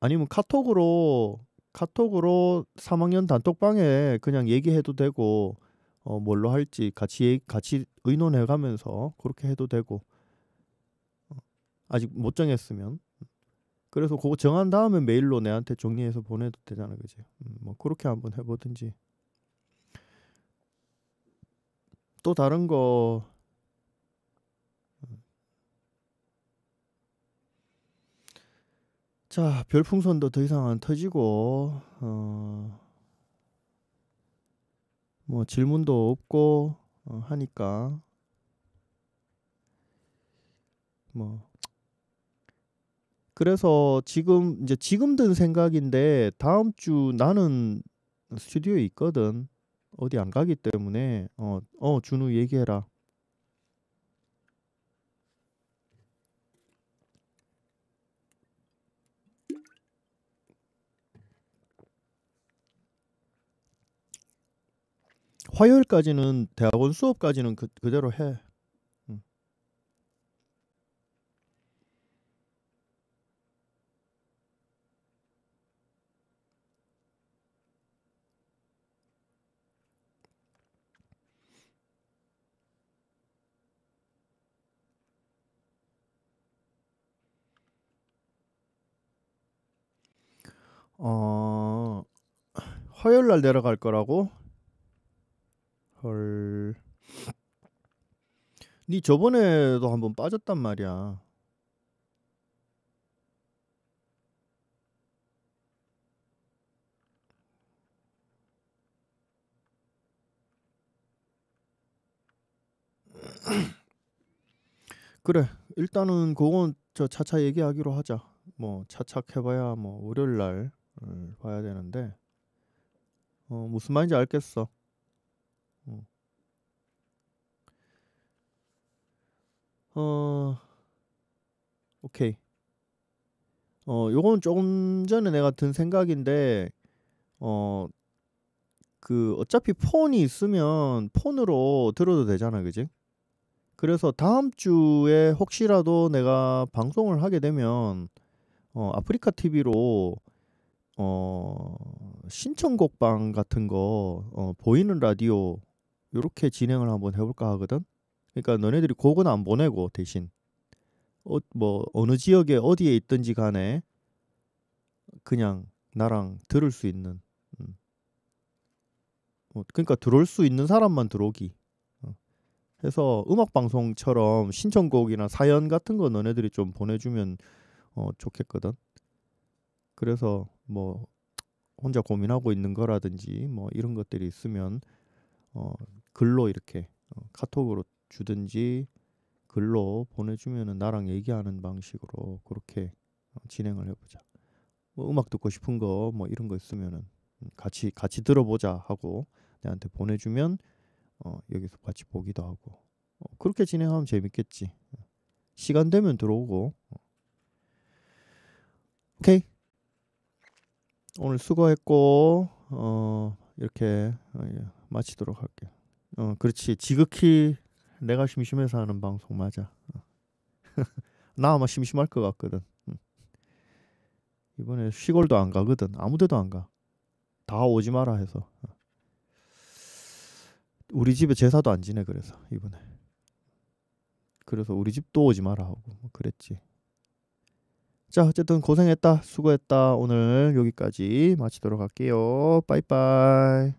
아니면 카톡으로 카톡으로 3학년 단톡방에 그냥 얘기해도 되고 어 뭘로 할지 같이 같이 의논해 가면서 그렇게 해도 되고 어, 아직 못 정했으면. 그래서 그거 정한 다음에 메일로 내한테 정리해서 보내도 되잖아 그지? 음, 뭐 그렇게 한번 해보든지. 또 다른 거 자, 별풍선도 더 이상 안 터지고 어, 뭐 질문도 없고 어, 하니까 뭐 그래서 지금 이제 지금 든 생각인데 다음 주 나는 스튜디오에 있거든. 어디 안 가기 때문에 어, 어 준우 얘기해라. 화요일까지는 대학원 수업까지는 그, 그대로 해. 응. 어, 화요일 날 내려갈 거라고? 헐. 니 저번에도 한번 빠졌단 말이야. 그래 일단은 그건 저 차차 얘기하기로 하자. 뭐 차착해봐야 뭐 월요일 날 어, 봐야 되는데 어 무슨 말인지 알겠어. 어. 어 오케이. 어 요건 조금 전에 내가 든 생각인데 어 그 어차피 폰이 있으면 폰으로 들어도 되잖아, 그지? 그래서 다음 주에 혹시라도 내가 방송을 하게 되면 어 아프리카 TV로 어 신청곡방 같은 거 어 보이는 라디오 요렇게 진행을 한번 해 볼까 하거든. 그러니까 너네들이 곡은 안 보내고 대신 어 뭐 어느 지역에 어디에 있든지 간에 그냥 나랑 들을 수 있는 음. 어 그러니까 들어올 수 있는 사람만 들어오기. 어. 해서 음악 방송처럼 신청곡이나 사연 같은 거 너네들이 좀 보내주면 어 좋겠거든. 그래서 뭐 혼자 고민하고 있는 거라든지 뭐 이런 것들이 있으면 어 글로 이렇게 어 카톡으로 주든지 글로 보내주면은 나랑 얘기하는 방식으로 그렇게 어 진행을 해보자. 뭐 음악 듣고 싶은 거 뭐 이런 거 있으면은 음 같이 같이 들어보자 하고 내한테 보내주면 어 여기서 같이 보기도 하고 어 그렇게 진행하면 재밌겠지. 시간 되면 들어오고. 어. 오케이. 오늘 수고했고 어 이렇게 어예 마치도록 할게. 어 그렇지. 지극히 내가 심심해서 하는 방송 맞아. 어. 나 아마 심심할 것 같거든. 음. 이번에 시골도 안 가거든. 아무 데도 안 가. 다 오지 마라 해서. 어. 우리 집에 제사도 안 지내 그래서 이번에. 그래서 우리 집도 오지 마라 하고 뭐 그랬지. 자, 어쨌든 고생했다. 수고했다. 오늘 여기까지 마치도록 할게요. 빠이빠이.